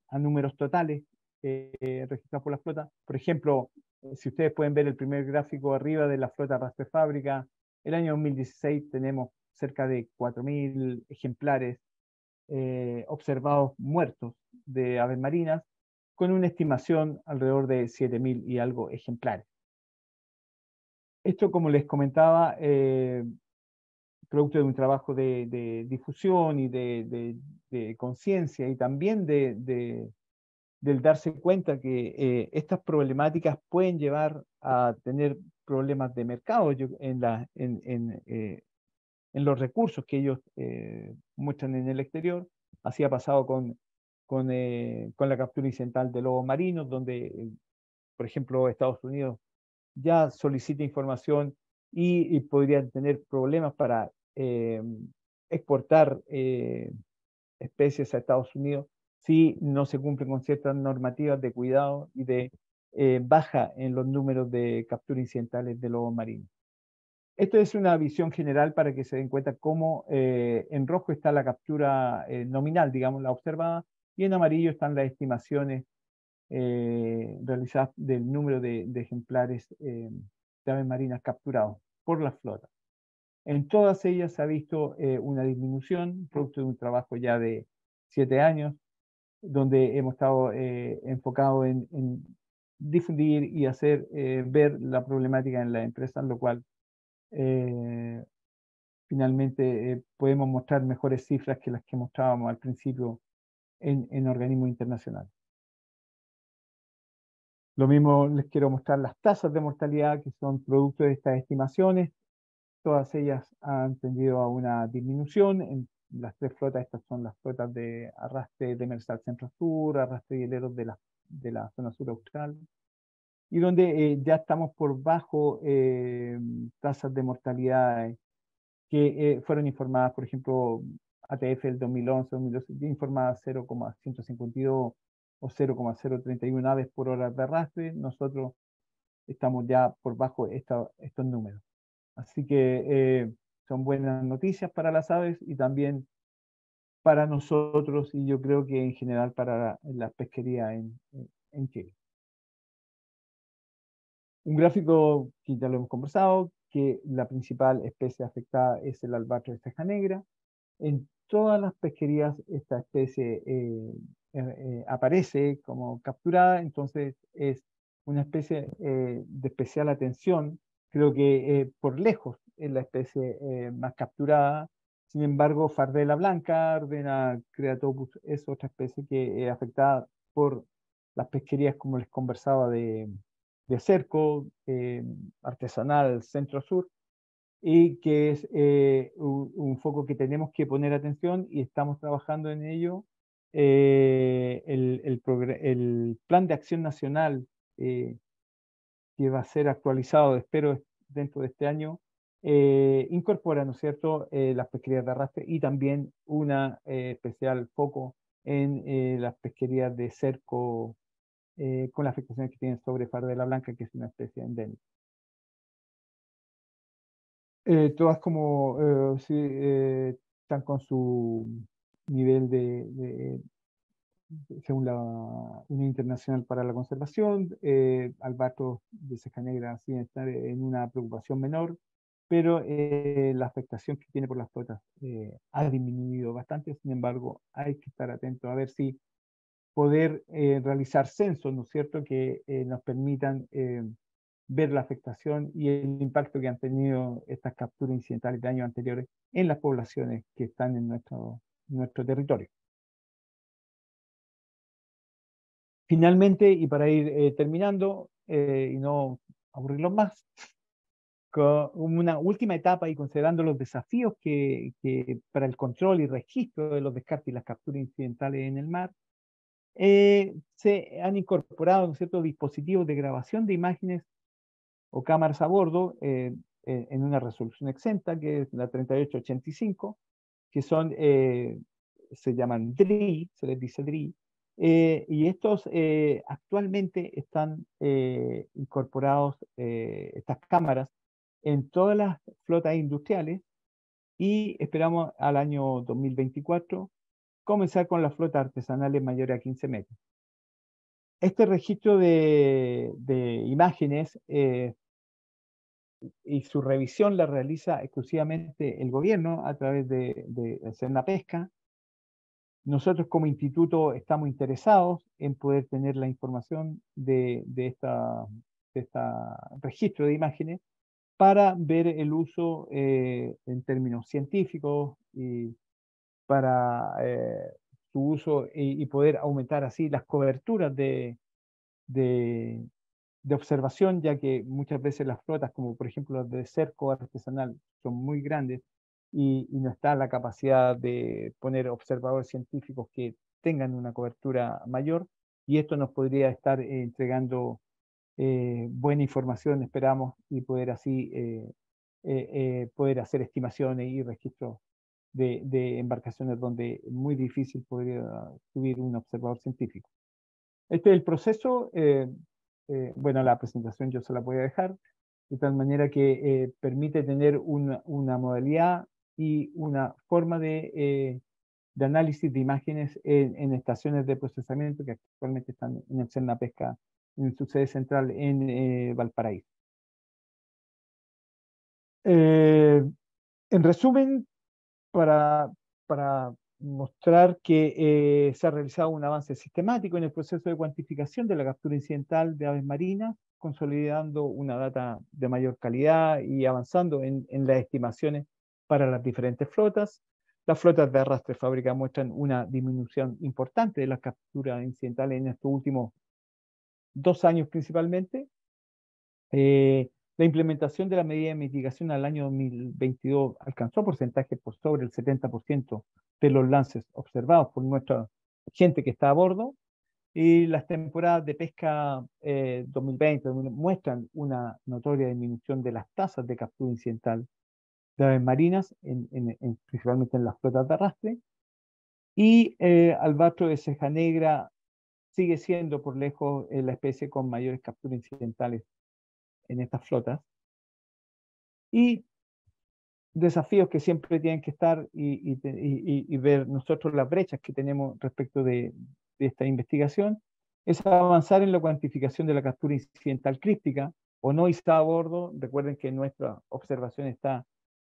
a, números totales registrados por la flota. Por ejemplo, si ustedes pueden ver el primer gráfico arriba de la flota Rastre Fábrica, el año 2016 tenemos cerca de 4.000 ejemplares observados muertos de aves marinas con una estimación alrededor de 7.000 y algo ejemplares. Esto, como les comentaba, eh, producto de un trabajo de, difusión y de, conciencia y también de, del darse cuenta que eh, estas problemáticas pueden llevar a tener problemas de mercado eh, en los recursos que ellos muestran en el exterior. Así ha pasado con eh, la captura incidental de lobos marinos, donde, eh, por ejemplo, Estados Unidos ya solicita información y, podrían tener problemas para eh, exportar especies a Estados Unidos si no se cumplen con ciertas normativas de cuidado y de baja en los números de captura incidentales de lobos marinos. Esto es una visión general para que se den cuenta cómo en rojo está la captura nominal, digamos, la observada, y en amarillo están las estimaciones eh, realizadas del número de, ejemplares eh, de aves marinas capturados por la flota. En todas ellas se ha visto eh, una disminución, producto de un trabajo ya de siete años, donde hemos estado enfocados en, difundir y hacer ver la problemática en la empresa, lo cual finalmente podemos mostrar mejores cifras que las que mostrábamos al principio en, en organismos internacionales. Lo mismo les quiero mostrar las tasas de mortalidad que son producto de estas estimaciones. Todas ellas han tendido a una disminución. En las tres flotas, estas son las flotas de arrastre demersal centro-sur, arrastre hieleros de la, de la zona sur austral, y donde eh, ya estamos por bajo eh, tasas de mortalidad que eh, fueron informadas, por ejemplo, ATF del 2011, 2012, informada 0,152 o 0,031 aves por hora de arrastre, nosotros estamos ya por bajo esta, estos números. Así que eh, son buenas noticias para las aves y también para nosotros y yo creo que en general para la, pesquería en, en Chile. Un gráfico que ya lo hemos conversado, que la principal especie afectada es el albatro de ceja negra. En todas las pesquerías esta especie eh, eh, eh, aparece como capturada, entonces es una especie de especial atención. Creo que por lejos es la especie más capturada. Sin embargo, Fardela blanca, Ardena creatopus, es otra especie que es afectada por las pesquerías, como les conversaba, de, de cerco, artesanal centro-sur, y que es un, foco que tenemos que poner atención y estamos trabajando en ello eh, el, el, plan de acción nacional eh, que va a ser actualizado, espero, dentro de este año, eh, incorpora, ¿no es cierto?, las pesquerías de arrastre y también una especial foco en las pesquerías de cerco con las afectaciones que tienen sobre fardela blanca, que es una especie endémica. todas como sí, están con su nivel de, según la Unión Internacional para la Conservación, eh, de ceja negra siguen estar en una preocupación menor, pero eh, la afectación que tiene por las flotas eh, ha disminuido bastante, sin embargo, hay que estar atentos a ver si poder eh, realizar censos, ¿no es cierto?, que nos permitan ver la afectación y el impacto que han tenido estas capturas incidentales de años anteriores en las poblaciones que están en nuestro nuestro territorio. Finalmente, y para ir eh, terminando eh, y no aburrirlos más, con una última etapa y considerando los desafíos que, para el control y registro de los descartes y las capturas incidentales en el mar, eh, se han incorporado ciertos dispositivos de grabación de imágenes o cámaras a bordo en una resolución exenta, que es la 3885, que son, eh, se llaman DRI, se les dice DRI, eh, y estos eh, actualmente están incorporados, estas cámaras, en todas las flotas industriales y esperamos al año 2024 comenzar con las flotas artesanales mayores a 15 metros. Este registro de, de imágenes y su revisión la realiza exclusivamente el gobierno a través de, de, Pesca. Nosotros como instituto estamos interesados en poder tener la información de, de esta, registro de imágenes para ver el uso eh, en términos científicos y para eh, su uso y, poder aumentar así las coberturas de, de observación, ya que muchas veces las flotas, como por ejemplo las de cerco artesanal, son muy grandes y, no está la capacidad de poner observadores científicos que tengan una cobertura mayor y esto nos podría estar entregando eh, buena información, esperamos, y poder así eh, poder hacer estimaciones y registros de, de, embarcaciones donde muy difícil podría subir un observador científico. Este es el proceso. Eh, bueno, la presentación yo se la voy a dejar, de tal manera que eh, permite tener una, una, modalidad y una forma de, eh, de análisis de imágenes en, estaciones de procesamiento que actualmente están en el CERNA Pesca, en su sede central en Valparaíso. en resumen, para, para mostrar que eh, se ha realizado un avance sistemático en el proceso de cuantificación de la captura incidental de aves marinas consolidando una data de mayor calidad y avanzando en, en las estimaciones para las diferentes flotas. Las flotas de arrastre fábrica muestran una disminución importante de las capturas incidentales en estos últimos dos años principalmente. Eh, la implementación de la medida de mitigación al año 2022 alcanzó porcentajes por sobre el 70% de los lances observados por nuestra gente que está a bordo. Y las temporadas de pesca 2020 eh, muestran una notoria disminución de las tasas de captura incidental de aves marinas, en, principalmente en las flotas de arrastre. Y eh, albatro de ceja negra sigue siendo por lejos eh, la especie con mayores capturas incidentales en estas flotas. Y desafíos que siempre tienen que estar y, y, ver nosotros las brechas que tenemos respecto de, de, esta investigación, es avanzar en la cuantificación de la captura incidental críptica o no está a bordo. Recuerden que nuestra observación está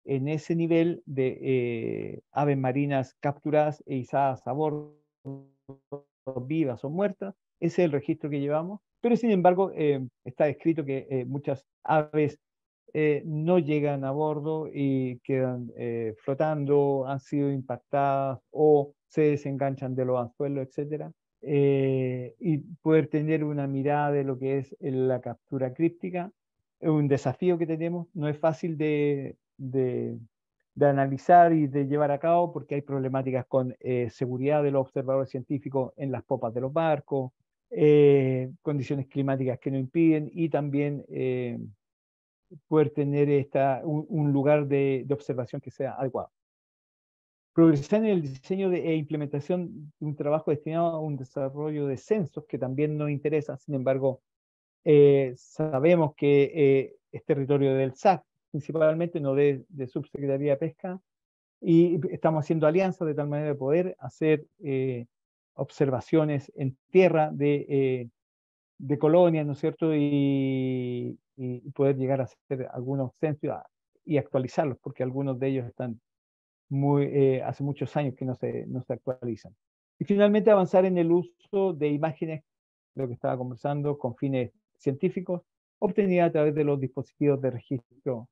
en ese nivel de eh, aves marinas capturadas e izadas a bordo, vivas o muertas. Ese es el registro que llevamos. Pero sin embargo, eh, está escrito que eh, muchas aves no llegan a bordo y quedan flotando, han sido impactadas o se desenganchan de los anzuelos, etc. y poder tener una mirada de lo que es la captura críptica es un desafío que tenemos. No es fácil de, analizar y de llevar a cabo porque hay problemáticas con eh, seguridad de los observadores científicos en las popas de los barcos, eh, condiciones climáticas que no impiden y también eh, poder tener esta, un, lugar de, observación que sea adecuado. Progresar en el diseño de, e implementación de un trabajo destinado a un desarrollo de censos que también nos interesa, sin embargo, sabemos que es territorio del SAC, principalmente, no de, Subsecretaría de Pesca, y estamos haciendo alianzas de tal manera de poder hacer eh, observaciones en tierra de, eh, de colonias, ¿no es cierto? Y, poder llegar a hacer algunos censos y actualizarlos, porque algunos de ellos están muy, eh, hace muchos años que no se, no se actualizan. Y finalmente avanzar en el uso de imágenes, lo que estaba conversando, con fines científicos, obtenidas a través de los dispositivos de registro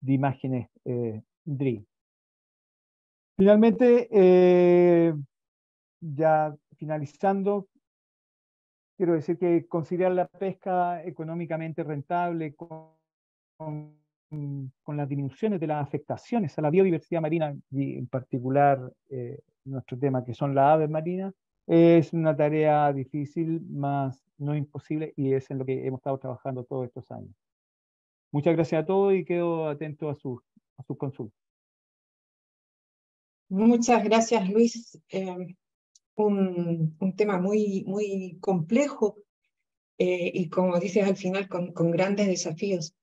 de imágenes eh, DRI. Finalmente, eh, ya finalizando, quiero decir que considerar la pesca económicamente rentable con, con, las disminuciones de las afectaciones a la biodiversidad marina y en particular eh, nuestro tema que son las aves marinas, es una tarea difícil, más no imposible, y es en lo que hemos estado trabajando todos estos años. Muchas gracias a todos y quedo atento a sus a su consultas. Muchas gracias, Luis. Eh, un, un, tema muy, muy complejo eh, y, como dices al final, con, con grandes desafíos.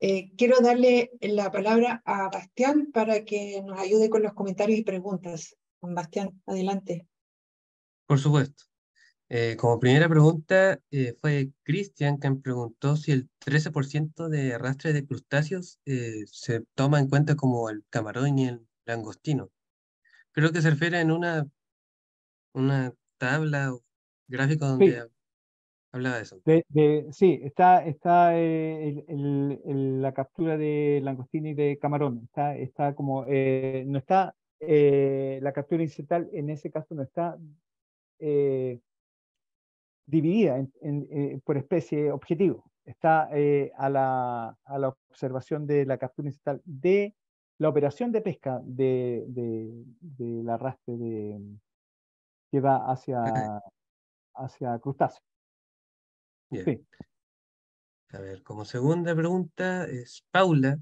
Eh, quiero darle la palabra a Bastián para que nos ayude con los comentarios y preguntas. Bastián, adelante. Por supuesto. Eh, como primera pregunta eh, fue Cristian quien preguntó si el 13% de arrastre de crustáceos eh, se toma en cuenta como el camarón y el langostino. Creo que se refiere en una, una tabla o gráfico donde hablaba de eso. sí, está, está la captura de langostino y de camarón. Está, está como, no está, la captura incidental en ese caso no está dividida en, eh, por especie objetivo. Está eh, a, la, a, la, observación de la captura incidental de la operación de pesca de, de, arrastre de, que va hacia, hacia crustáceos. Sí. A ver, como segunda pregunta es Paula.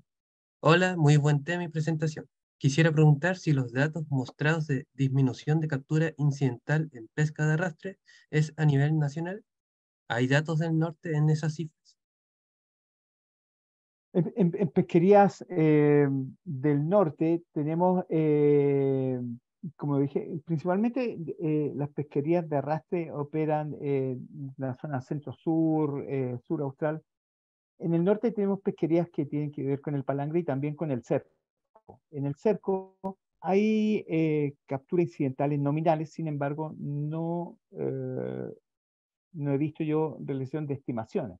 Hola, muy buen tema y presentación. Quisiera preguntar si los datos mostrados de disminución de captura incidental en pesca de arrastre es a nivel nacional. ¿Hay datos del norte en esas cifras? En, pesquerías eh, del norte tenemos, eh, como dije, principalmente eh, las pesquerías de arrastre operan en la zona centro-sur, sur austral. En el norte tenemos pesquerías que tienen que ver con el palangre y también con el cerco. En el cerco hay eh, capturas incidentales nominales, sin embargo, no, eh, no he visto yo relación de estimaciones.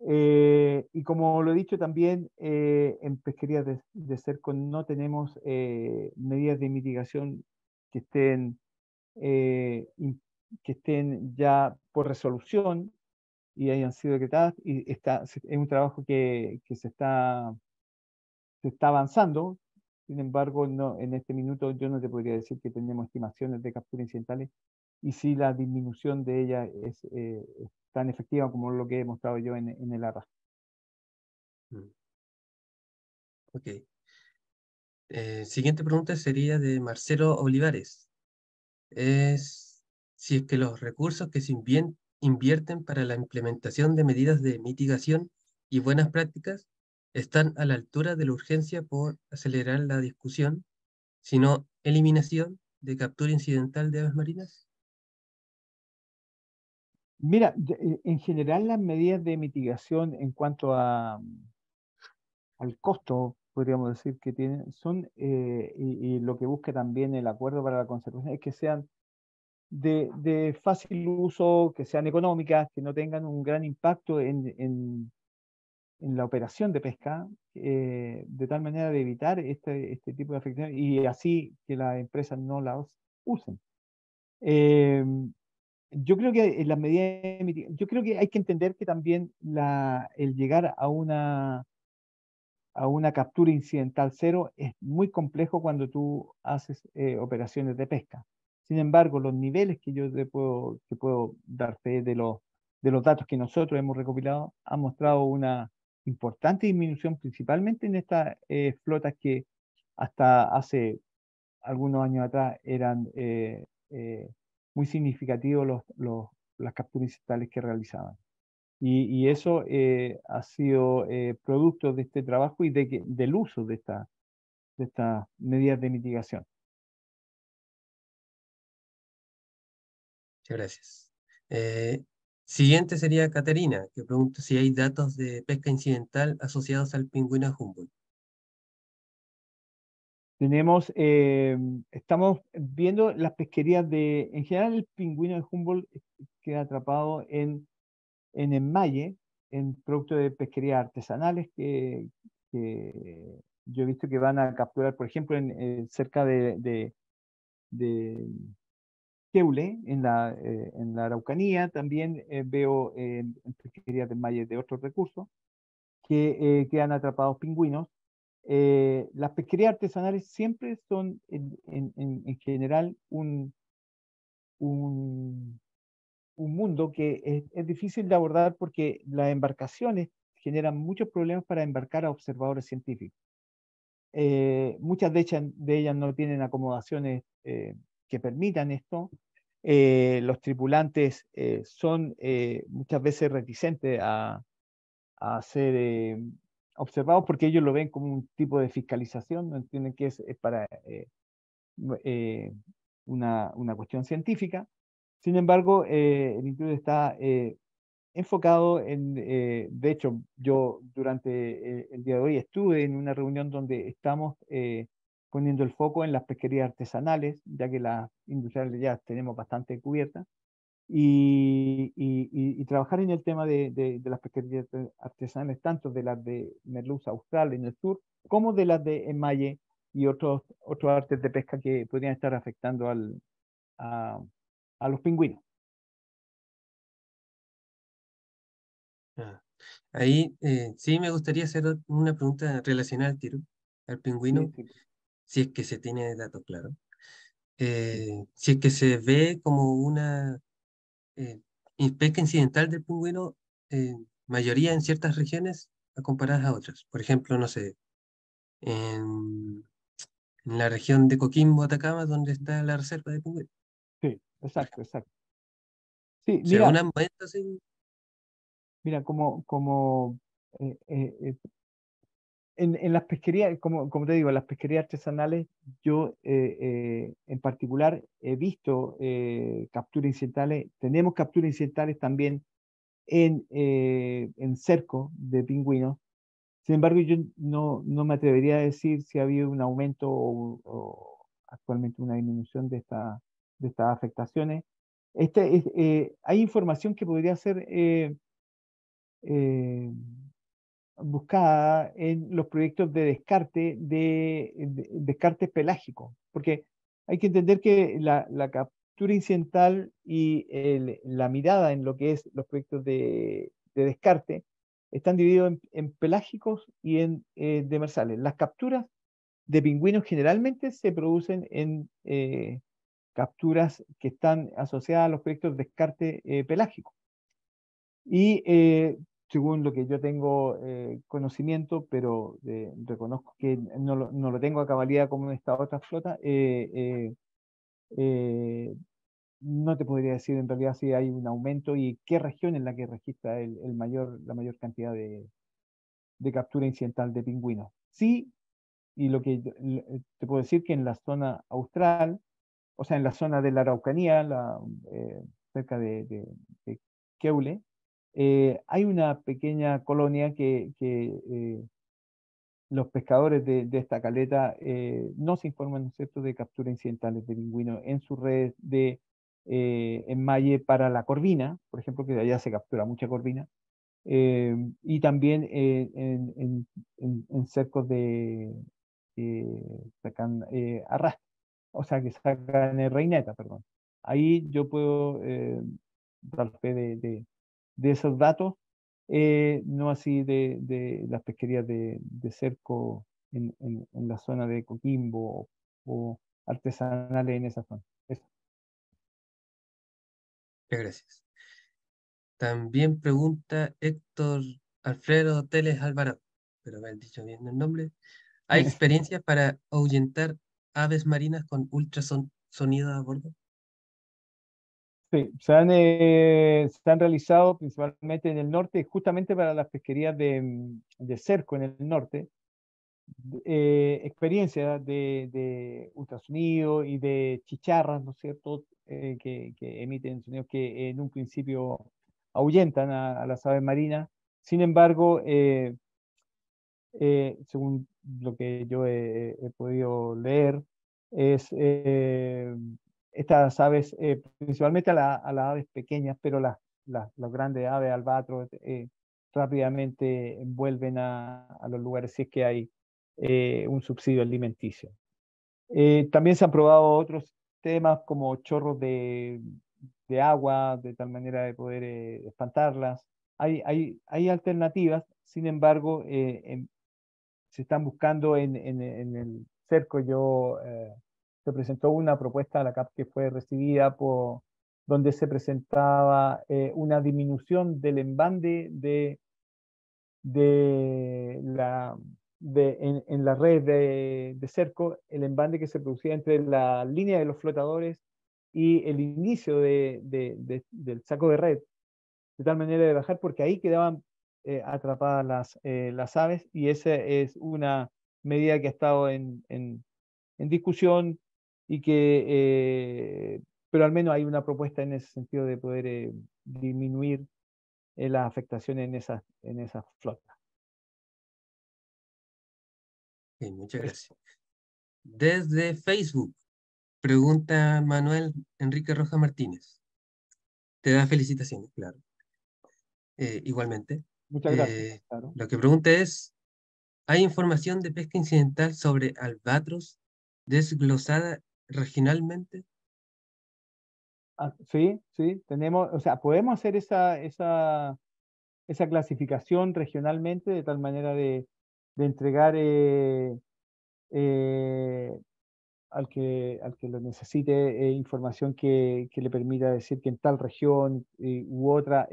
Eh, y como lo he dicho también, eh, en pesquería de, de, cerco no tenemos eh, medidas de mitigación que estén, que estén ya por resolución y hayan sido decretadas. Y está, es un trabajo que, que se, está, se está avanzando. Sin embargo, no, en este minuto yo no te podría decir que tenemos estimaciones de captura incidentales y si la disminución de ella es, tan efectiva como lo que he mostrado yo en, en el arrastre. Mm. Ok. Eh, siguiente pregunta sería de Marcelo Olivares. Es si es que los recursos que se invierten para la implementación de medidas de mitigación y buenas prácticas están a la altura de la urgencia por acelerar la discusión, sino eliminación de captura incidental de aves marinas. Mira, eh, en general las medidas de mitigación en cuanto a, al costo, podríamos decir que tienen, son, eh, y, lo que busca también el acuerdo para la conservación, es que sean de, fácil uso, que sean económicas, que no tengan un gran impacto en, la operación de pesca, eh, de tal manera de evitar este, este tipo de afectaciones y así que las empresas no las usen yo creo que en las medidas, yo creo que hay que entender que también la, el llegar a una, a una captura incidental cero es muy complejo cuando tú haces eh, operaciones de pesca. Sin embargo, los niveles que yo te puedo, que puedo dar fe de los, de los datos que nosotros hemos recopilado han mostrado una importante disminución, principalmente en estas eh, flotas que hasta hace algunos años atrás eran eh, muy significativos los, las capturas incidentales que realizaban. Y, eso eh, ha sido eh, producto de este trabajo y de del uso de, esta, de estas medidas de mitigación. Muchas gracias. Siguiente sería Caterina, que pregunta si hay datos de pesca incidental asociados al pingüino Humboldt. Tenemos, eh, estamos viendo las pesquerías de, en general el pingüino de Humboldt queda atrapado en, en enmalle, en productos de pesquería artesanales que, yo he visto que van a capturar, por ejemplo, en, eh, cerca de, de, Keule, en la, eh, en la Araucanía, también veo en pesquerías de enmalle de otros recursos que quedan atrapados pingüinos eh, las pesquerías artesanales siempre son en, en, general un, un, un, mundo que es, difícil de abordar porque las embarcaciones generan muchos problemas para embarcar a observadores científicos. Eh, muchas de ellas, de ellas, no tienen acomodaciones eh, que permitan esto. los tripulantes son muchas veces reticentes a, a hacer observados porque ellos lo ven como un tipo de fiscalización, no entienden que es, para eh, eh, una, una, cuestión científica. Sin embargo, eh, el instituto está enfocado en, de hecho, yo durante el día de hoy estuve en una reunión donde estamos poniendo el foco en las pesquerías artesanales, ya que las industriales ya tenemos bastante cubiertas, y, y, trabajar en el tema de, de, las pesquerías artesanales, tanto de las de merluza austral en el sur, como de las de emalle y otros, otros artes de pesca que podrían estar afectando al, a, a los pingüinos. Ah, ahí eh, sí me gustaría hacer una pregunta relacionada al tiro, al pingüino, si es que se tiene datos claros. Eh, si es que se ve como una eh, pesca incidental del pingüino, eh, mayoría en ciertas regiones a comparadas a otras. Por ejemplo, no sé, en, la región de Coquimbo, Atacama, donde está la reserva de pingüino. Sí, exacto, exacto. Sí, mira, mira, como, como eh, eh en, las pesquerías, como, te digo, en las pesquerías artesanales, yo eh, eh, en particular he visto eh, capturas incidentales, tenemos capturas incidentales también en, en cerco de pingüinos. Sin embargo, yo no, me atrevería a decir si ha habido un aumento o, actualmente una disminución de, esta, de estas afectaciones. Este, hay información que podría ser buscada en los proyectos de descarte de, descarte pelágico, porque hay que entender que la, captura incidental y la mirada en lo que es los proyectos de, descarte están divididos en, pelágicos y en eh, demersales. Las capturas de pingüinos generalmente se producen en eh, capturas que están asociadas a los proyectos de descarte eh, pelágico. Y según lo que yo tengo eh, conocimiento, pero eh, reconozco que no lo, no lo, tengo a cabalidad como en esta otra flota, eh, no te podría decir en realidad si hay un aumento y qué región en la que registra el, el mayor, la mayor cantidad de, de, captura incidental de pingüinos. Sí, y lo que te puedo decir que en la zona austral, o sea, en la zona de la Araucanía, la, cerca de, de, de Keule, eh, hay una pequeña colonia que, eh, los pescadores de, esta caleta eh, no se informan cierto? de captura incidentales de pingüino en su red de enmalle para la corvina, por ejemplo, que de allá se captura mucha corvina, y también en, en, cercos de sacan arrastre, o sea, que sacan reineta, perdón. Ahí yo puedo dar fe de de esos datos, eh, no así de, de, las pesquerías de, de cerco en, en, la zona de Coquimbo o, artesanales en esa zona. Gracias. También pregunta Héctor Alfredo Teles Alvarado, pero me han dicho bien el nombre. ¿Hay experiencias para ahuyentar aves marinas con ultrasonido a bordo? Sí, se han, eh, se han realizado principalmente en el norte, justamente para las pesquerías de, de cerco en el norte, eh, experiencias de, de, ultrasonido y de chicharras, ¿no es cierto?, eh, que, que, emiten sonidos que en un principio ahuyentan a, las aves marinas. Sin embargo, según lo que yo he, he podido leer, es estas aves, eh, principalmente a, las aves pequeñas, pero las, las, grandes aves albatros eh, rápidamente vuelven a, a, los lugares si es que hay eh, un subsidio alimenticio. también se han probado otros temas como chorros de, de agua, de tal manera de poder espantarlas. Hay, hay, hay, alternativas, sin embargo, se están buscando en, en, en el cerco. Yo se presentó una propuesta a la CAP que fue recibida por donde se presentaba eh, una disminución del embande de, de la, de, en, la red de, cerco, el embande que se producía entre la línea de los flotadores y el inicio de, del saco de red, de tal manera de bajar, porque ahí quedaban eh, atrapadas las, eh, las aves y esa es una medida que ha estado en, en, en discusión y que, eh, pero al menos hay una propuesta en ese sentido de poder eh, disminuir eh, las afectaciones en esas en esa flota. muchas gracias. Desde Facebook, pregunta Manuel Enrique Roja Martínez. Te da felicitaciones, claro. igualmente. Muchas gracias. Lo que pregunta es, ¿hay información de pesca incidental sobre albatros desglosada regionalmente? Ah, sí, sí, tenemos, o sea, podemos hacer esa, esa, esa clasificación regionalmente de tal manera de, de entregar eh, eh, al, que, al que lo necesite eh, información que, que, le permita decir que en tal región u otra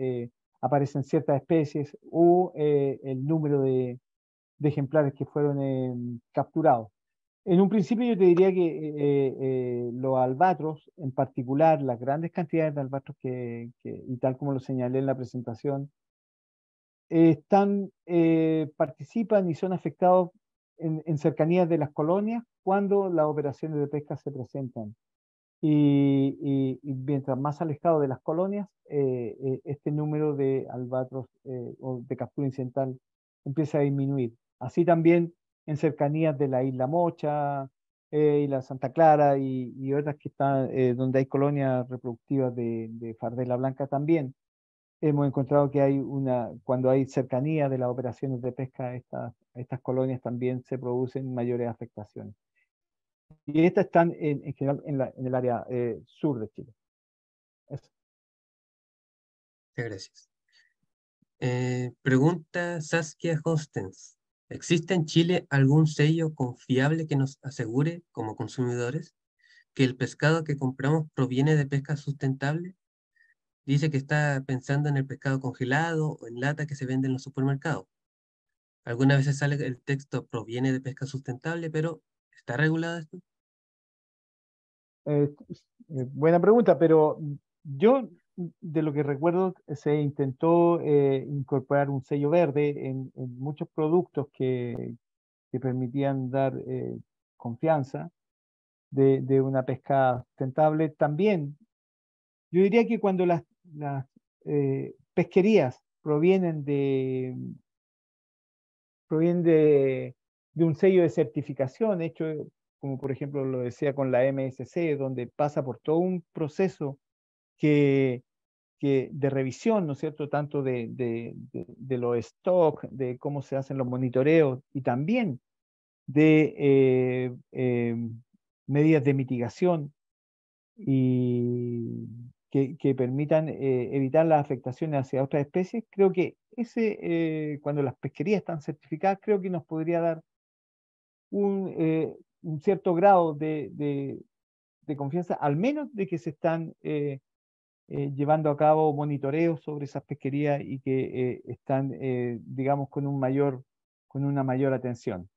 aparecen ciertas especies o el número de, de ejemplares que fueron capturados. En un principio yo te diría que eh, eh, los albatros, en particular las grandes cantidades de albatros que, y tal como lo señalé en la presentación, están, eh, participan y son afectados en, cercanías de las colonias cuando las operaciones de pesca se presentan. Y, mientras más alejado de las colonias, este número de albatros o de captura incidental empieza a disminuir. Así también en cercanías de la isla Mocha, eh, isla Santa Clara y, otras que están eh, donde hay colonias reproductivas de, de, fardela blanca también. hemos encontrado que hay una, cuando hay cercanía de las operaciones de pesca, estas, estas colonias también se producen mayores afectaciones. Y estas están en, en general en, la, en, el área eh, sur de Chile. Eso. Gracias. Eh, pregunta Saskia Hostens. ¿Existe en Chile algún sello confiable que nos asegure, como consumidores, que el pescado que compramos proviene de pesca sustentable? Dice que está pensando en el pescado congelado o en lata que se vende en los supermercados. Algunas veces sale el texto proviene de pesca sustentable, pero ¿está regulado esto? Eh, eh, buena pregunta, pero yo de lo que recuerdo se intentó eh, incorporar un sello verde en, muchos productos que, que permitían dar eh, confianza de, de, una pesca sustentable. También, yo diría que cuando las, las eh, pesquerías provienen de provienen de, de un sello de certificación hecho como por ejemplo lo decía con la MSC, donde pasa por todo un proceso que, que de revisión, ¿no es cierto?, tanto de, de, de, los stock, de cómo se hacen los monitoreos y también de eh, eh, medidas de mitigación y que, que permitan eh, evitar las afectaciones hacia otras especies, creo que ese, cuando las pesquerías están certificadas, creo que nos podría dar un, un cierto grado de, de, confianza, al menos de que se están eh, eh, llevando a cabo monitoreos sobre esas pesquerías y que eh, están, eh, digamos, con, un mayor, con una mayor atención.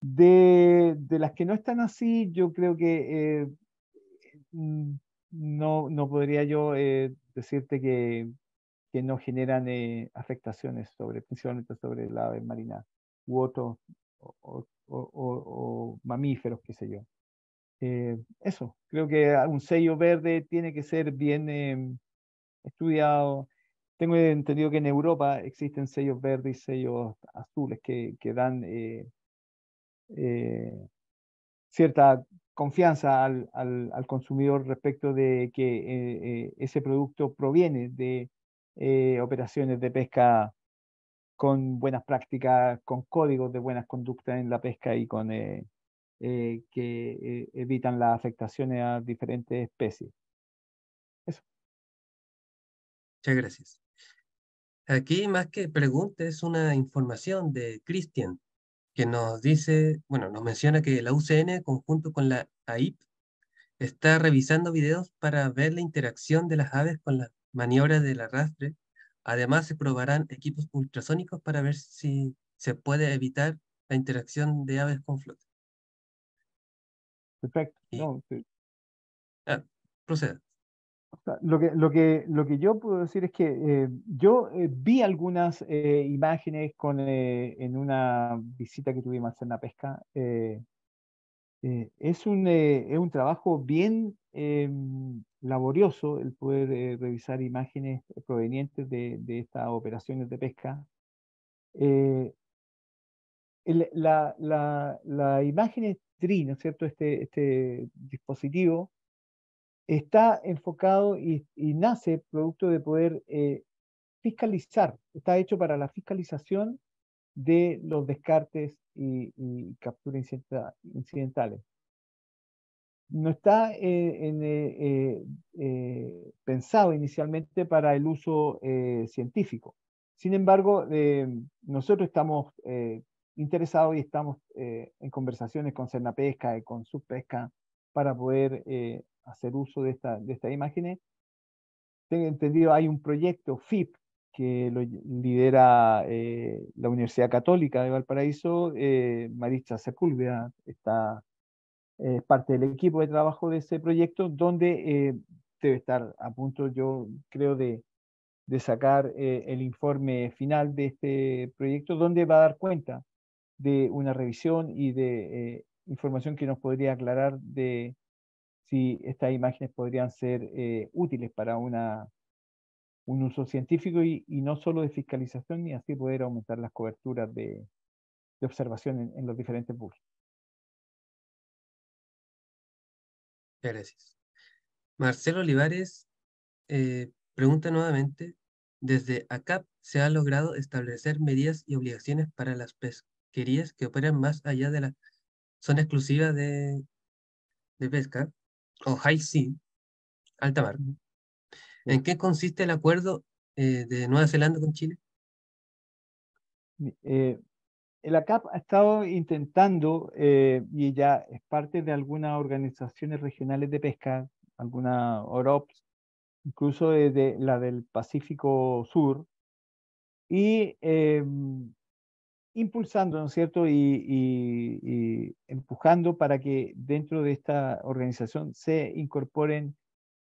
De, de, las que no están así, yo creo que eh, mm, no, no podría yo eh, decirte que, que no generan afectaciones sobre, principalmente sobre la ave marina u otros o, o, o, mamíferos, qué sé yo. Eh, eso, creo que un sello verde tiene que ser bien eh, estudiado. Tengo entendido que en Europa existen sellos verdes y sellos azules que, que dan eh, eh cierta confianza al, al, al, consumidor respecto de que ese producto proviene de operaciones de pesca con buenas prácticas, con códigos de buenas conductas en la pesca y con eh, que eh, evitan las afectaciones a diferentes especies. Eso. Muchas gracias. Aquí más que pregunta es una información de Cristian que nos dice, bueno, nos menciona que la UCN conjunto con la AIP está revisando videos para ver la interacción de las aves con las maniobras del arrastre. Además, se probarán equipos ultrasónicos para ver si se puede evitar la interacción de aves con flota. Perfecto. No, sí. ah, proceda. O sea, lo, que, lo, que, lo que yo puedo decir es que eh, yo eh, vi algunas eh, imágenes con, en una visita que tuvimos en la pesca. Eh, es, un, es un trabajo bien laborioso el poder revisar imágenes provenientes de, de estas operaciones de pesca. El, la, la, la imagen ¿no es cierto? Este, este dispositivo está enfocado y, nace producto de poder eh, fiscalizar, está hecho para la fiscalización de los descartes y, capturas incidentales. No está eh, eh, pensado inicialmente para el uso científico. Sin embargo, nosotros estamos interesados y estamos eh, en conversaciones con Cernapesca y con Subpesca para poder eh, hacer uso de, esta, de estas imágenes. Tengo entendido, hay un proyecto FIP que lo lidera eh, la Universidad Católica de Valparaíso. Eh, Maritza Sepúlveda está eh, parte del equipo de trabajo de ese proyecto, donde eh, debe estar a punto, yo creo, de, de sacar el informe final de este proyecto, donde va a dar cuenta de una revisión y de eh, información que nos podría aclarar de si estas imágenes podrían ser eh, útiles para una, un uso científico y, no solo de fiscalización y así poder aumentar las coberturas de, observación en, los diferentes buques. Gracias. Marcelo Olivares eh, pregunta nuevamente desde ACAP se ha logrado establecer medidas y obligaciones para las pesquerías que operan más allá de la zona exclusiva de, de pesca, o High Sea, alta mar. ¿En qué consiste el acuerdo eh, de Nueva Zelanda con Chile? Eh, el ACAP ha estado intentando, eh, y ya es parte de algunas organizaciones regionales de pesca, alguna OROPS, incluso de, la del Pacífico Sur, y em, impulsando, ¿no es cierto?, y, empujando para que dentro de esta organización se incorporen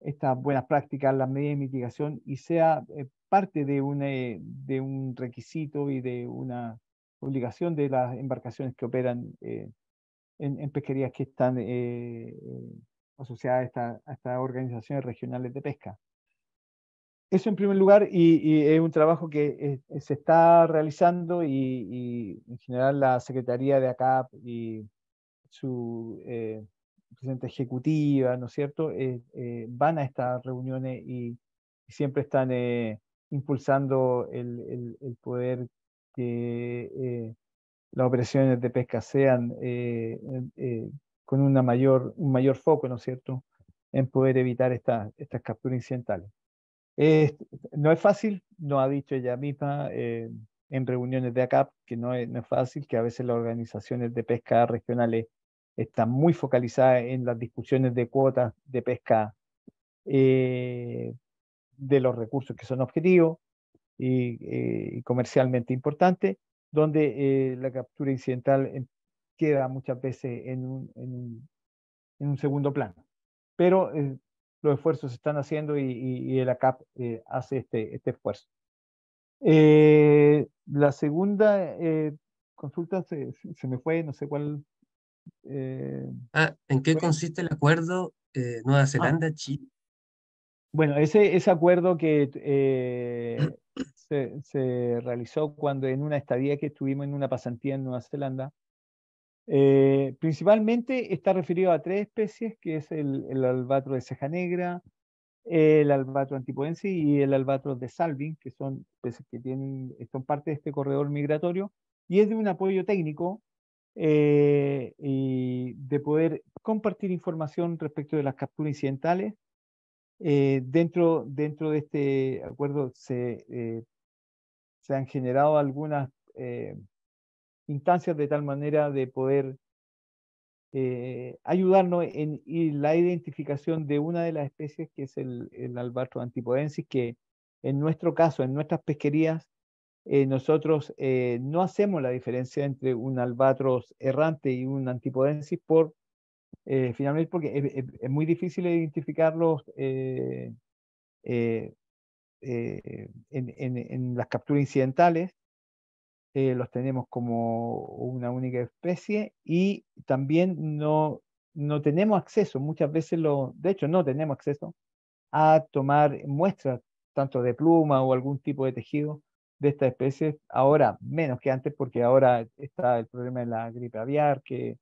estas buenas prácticas, las medidas de mitigación y sea eh, parte de, eh, de un requisito y de una obligación de las embarcaciones que operan eh, en, pesquerías que están asociadas a estas organizaciones regionales de pesca. Eso en primer lugar, y, es un trabajo que eh, se está realizando y, en general la Secretaría de ACAP y su eh, presidenta ejecutiva, ¿no es cierto?, eh, van a estas reuniones y, siempre están impulsando el, poder que las operaciones de pesca sean con una mayor, un mayor foco, ¿no es cierto?, en poder evitar estas capturas incidentales no es fácil, no ha dicho ella misma eh, en reuniones de ACAP que no es, fácil, que a veces las organizaciones de pesca regionales están muy focalizadas en las discusiones de cuotas de pesca eh, de los recursos que son objetivos y, eh, comercialmente importantes, donde la captura incidental queda muchas veces en un, en un segundo plano. Pero los esfuerzos se están haciendo y, el ACAP eh, hace este, este esfuerzo. Eh, la segunda eh, consulta se, me fue, no sé cuál. ah, ¿en qué consiste el acuerdo Nueva ah. Zelanda-Chile? Bueno, ese, ese acuerdo que se, se, realizó cuando en una estadía que estuvimos en una pasantía en Nueva Zelanda, eh, principalmente está referido a tres especies, que es el, albatro de ceja negra, el albatro antipoense y el albatro de Salvin, que son especies que tienen, son parte de este corredor migratorio, y es de un apoyo técnico eh, y de poder compartir información respecto de las capturas incidentales. Eh, dentro, dentro de este acuerdo se, se han generado algunas instancias de tal manera de poder eh, ayudarnos en, la identificación de una de las especies que es el, el antipodensis, que en nuestro caso, en nuestras pesquerías, eh, nosotros eh, no hacemos la diferencia entre un albatros errante y un antipodensis por, finalmente, porque es, muy difícil identificarlos en, en, las capturas incidentales eh, los tenemos como una única especie y también no, no tenemos acceso, muchas veces lo, de hecho no tenemos acceso a tomar muestras tanto de pluma o algún tipo de tejido de esta especie, ahora menos que antes porque ahora está el problema de la gripe aviar que,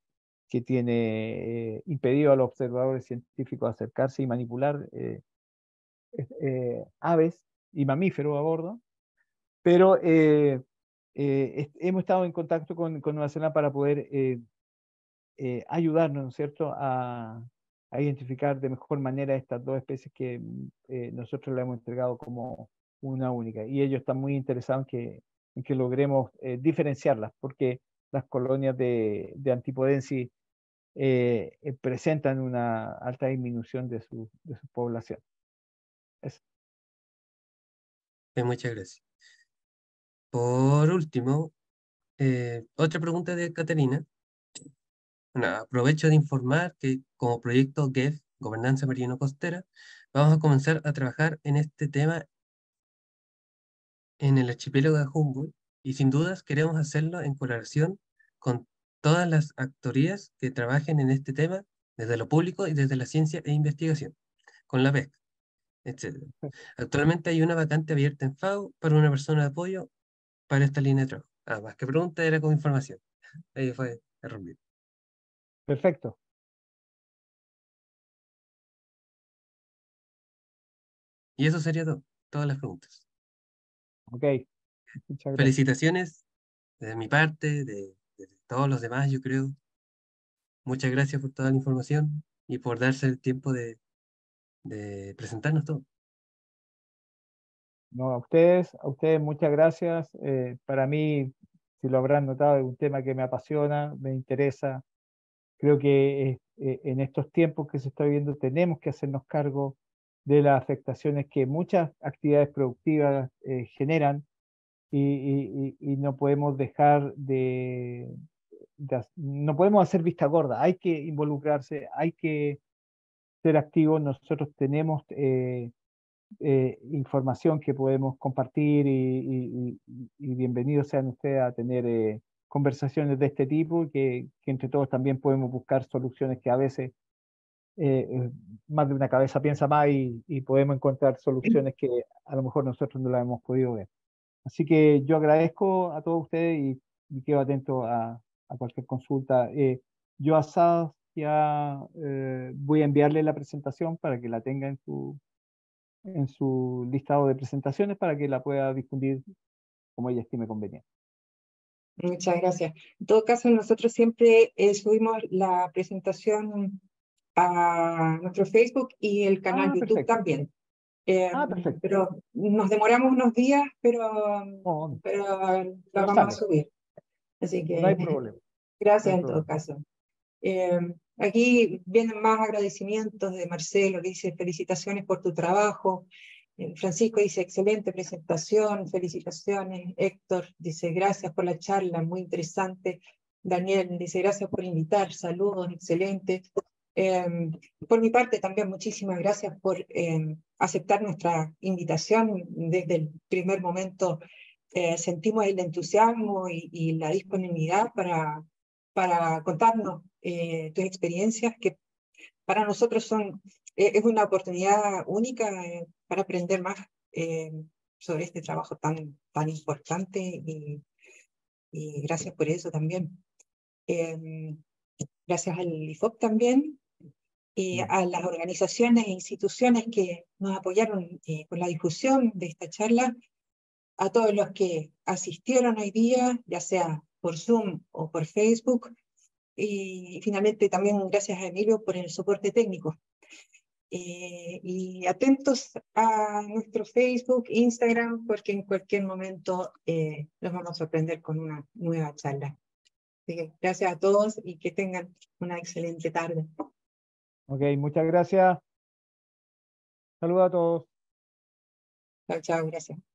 que tiene eh, impedido a los observadores científicos acercarse y manipular eh, aves y mamíferos a bordo, pero eh, hemos estado en contacto con, con, Nueva Zelanda para poder eh, eh, ayudarnos, ¿no es cierto?, a, identificar de mejor manera estas dos especies que mm, nosotros le hemos entregado como una única. Y ellos están muy interesados en que, logremos diferenciarlas, porque las colonias de, de antipodensis presentan una alta disminución de su, de su población. Muchas gracias. Por último, eh, otra pregunta de Caterina. aprovecho de informar que como proyecto GEF, Gobernanza Marino Costera, vamos a comenzar a trabajar en este tema en el archipiélago de Humboldt y sin dudas queremos hacerlo en colaboración con todas las actorías que trabajen en este tema desde lo público y desde la ciencia e investigación, con la PEC, etc. Actualmente hay una vacante abierta en FAO para una persona de apoyo para esta línea de trabajo. Ah, más que pregunta era con información. Ahí fue rompido. Perfecto. Y eso sería todo, todas las preguntas. Ok. Felicitaciones de mi parte, de, de todos los demás, yo creo. Muchas gracias por toda la información y por darse el tiempo de, de presentarnos todo. A ustedes, a ustedes muchas gracias. Eh, para mí, si lo habrán notado, es un tema que me apasiona, me interesa. Creo que eh, en estos tiempos que se está viviendo tenemos que hacernos cargo de las afectaciones que muchas actividades productivas eh, generan y, no podemos dejar de, no podemos hacer vista gorda, hay que involucrarse, hay que ser activos. Nosotros tenemos eh, eh, información que podemos compartir y, bienvenidos sean ustedes a tener eh, conversaciones de este tipo, que, que, entre todos también podemos buscar soluciones que a veces más de una cabeza piensa más y, podemos encontrar soluciones que a lo mejor nosotros no las hemos podido ver. Así que yo agradezco a todos ustedes y, quedo atento a, a cualquier consulta. yo a SAS ya voy a enviarle la presentación para que la tenga en su, en su listado de presentaciones para que la pueda difundir como ella estime conveniente. Muchas gracias. En todo caso, nosotros siempre eh, subimos la presentación a nuestro Facebook y el canal ah, YouTube también. Eh, ah, perfecto. Pero nos demoramos unos días, pero, pero lo vamos a subir. Así que no hay problema. Gracias en todo caso. Eh, Aquí vienen más agradecimientos de Marcelo, que dice felicitaciones por tu trabajo. Eh, Francisco dice excelente presentación, felicitaciones. Héctor dice gracias por la charla, muy interesante. Daniel dice gracias por invitar, saludos, excelente. Em, por mi parte también muchísimas gracias por em, aceptar nuestra invitación. Desde el primer momento eh, sentimos el entusiasmo y, y la disponibilidad para, para contarnos eh, tus experiencias, que para nosotros son, eh, es una oportunidad única eh, para aprender más sobre este trabajo tan, tan importante y, y gracias por eso también. Em, gracias al IFOP también y a las organizaciones e instituciones que nos apoyaron con la difusión de esta charla, a todos los que asistieron hoy día, ya sea por Zoom o por Facebook, y finalmente también gracias a Emilio por el soporte técnico. Eh, y atentos a nuestro Facebook, Instagram, porque en cualquier momento eh, los vamos a sorprender con una nueva charla. Así que gracias a todos y que tengan una excelente tarde. Ok, muchas gracias. Saludos a todos. Chao, chao, gracias.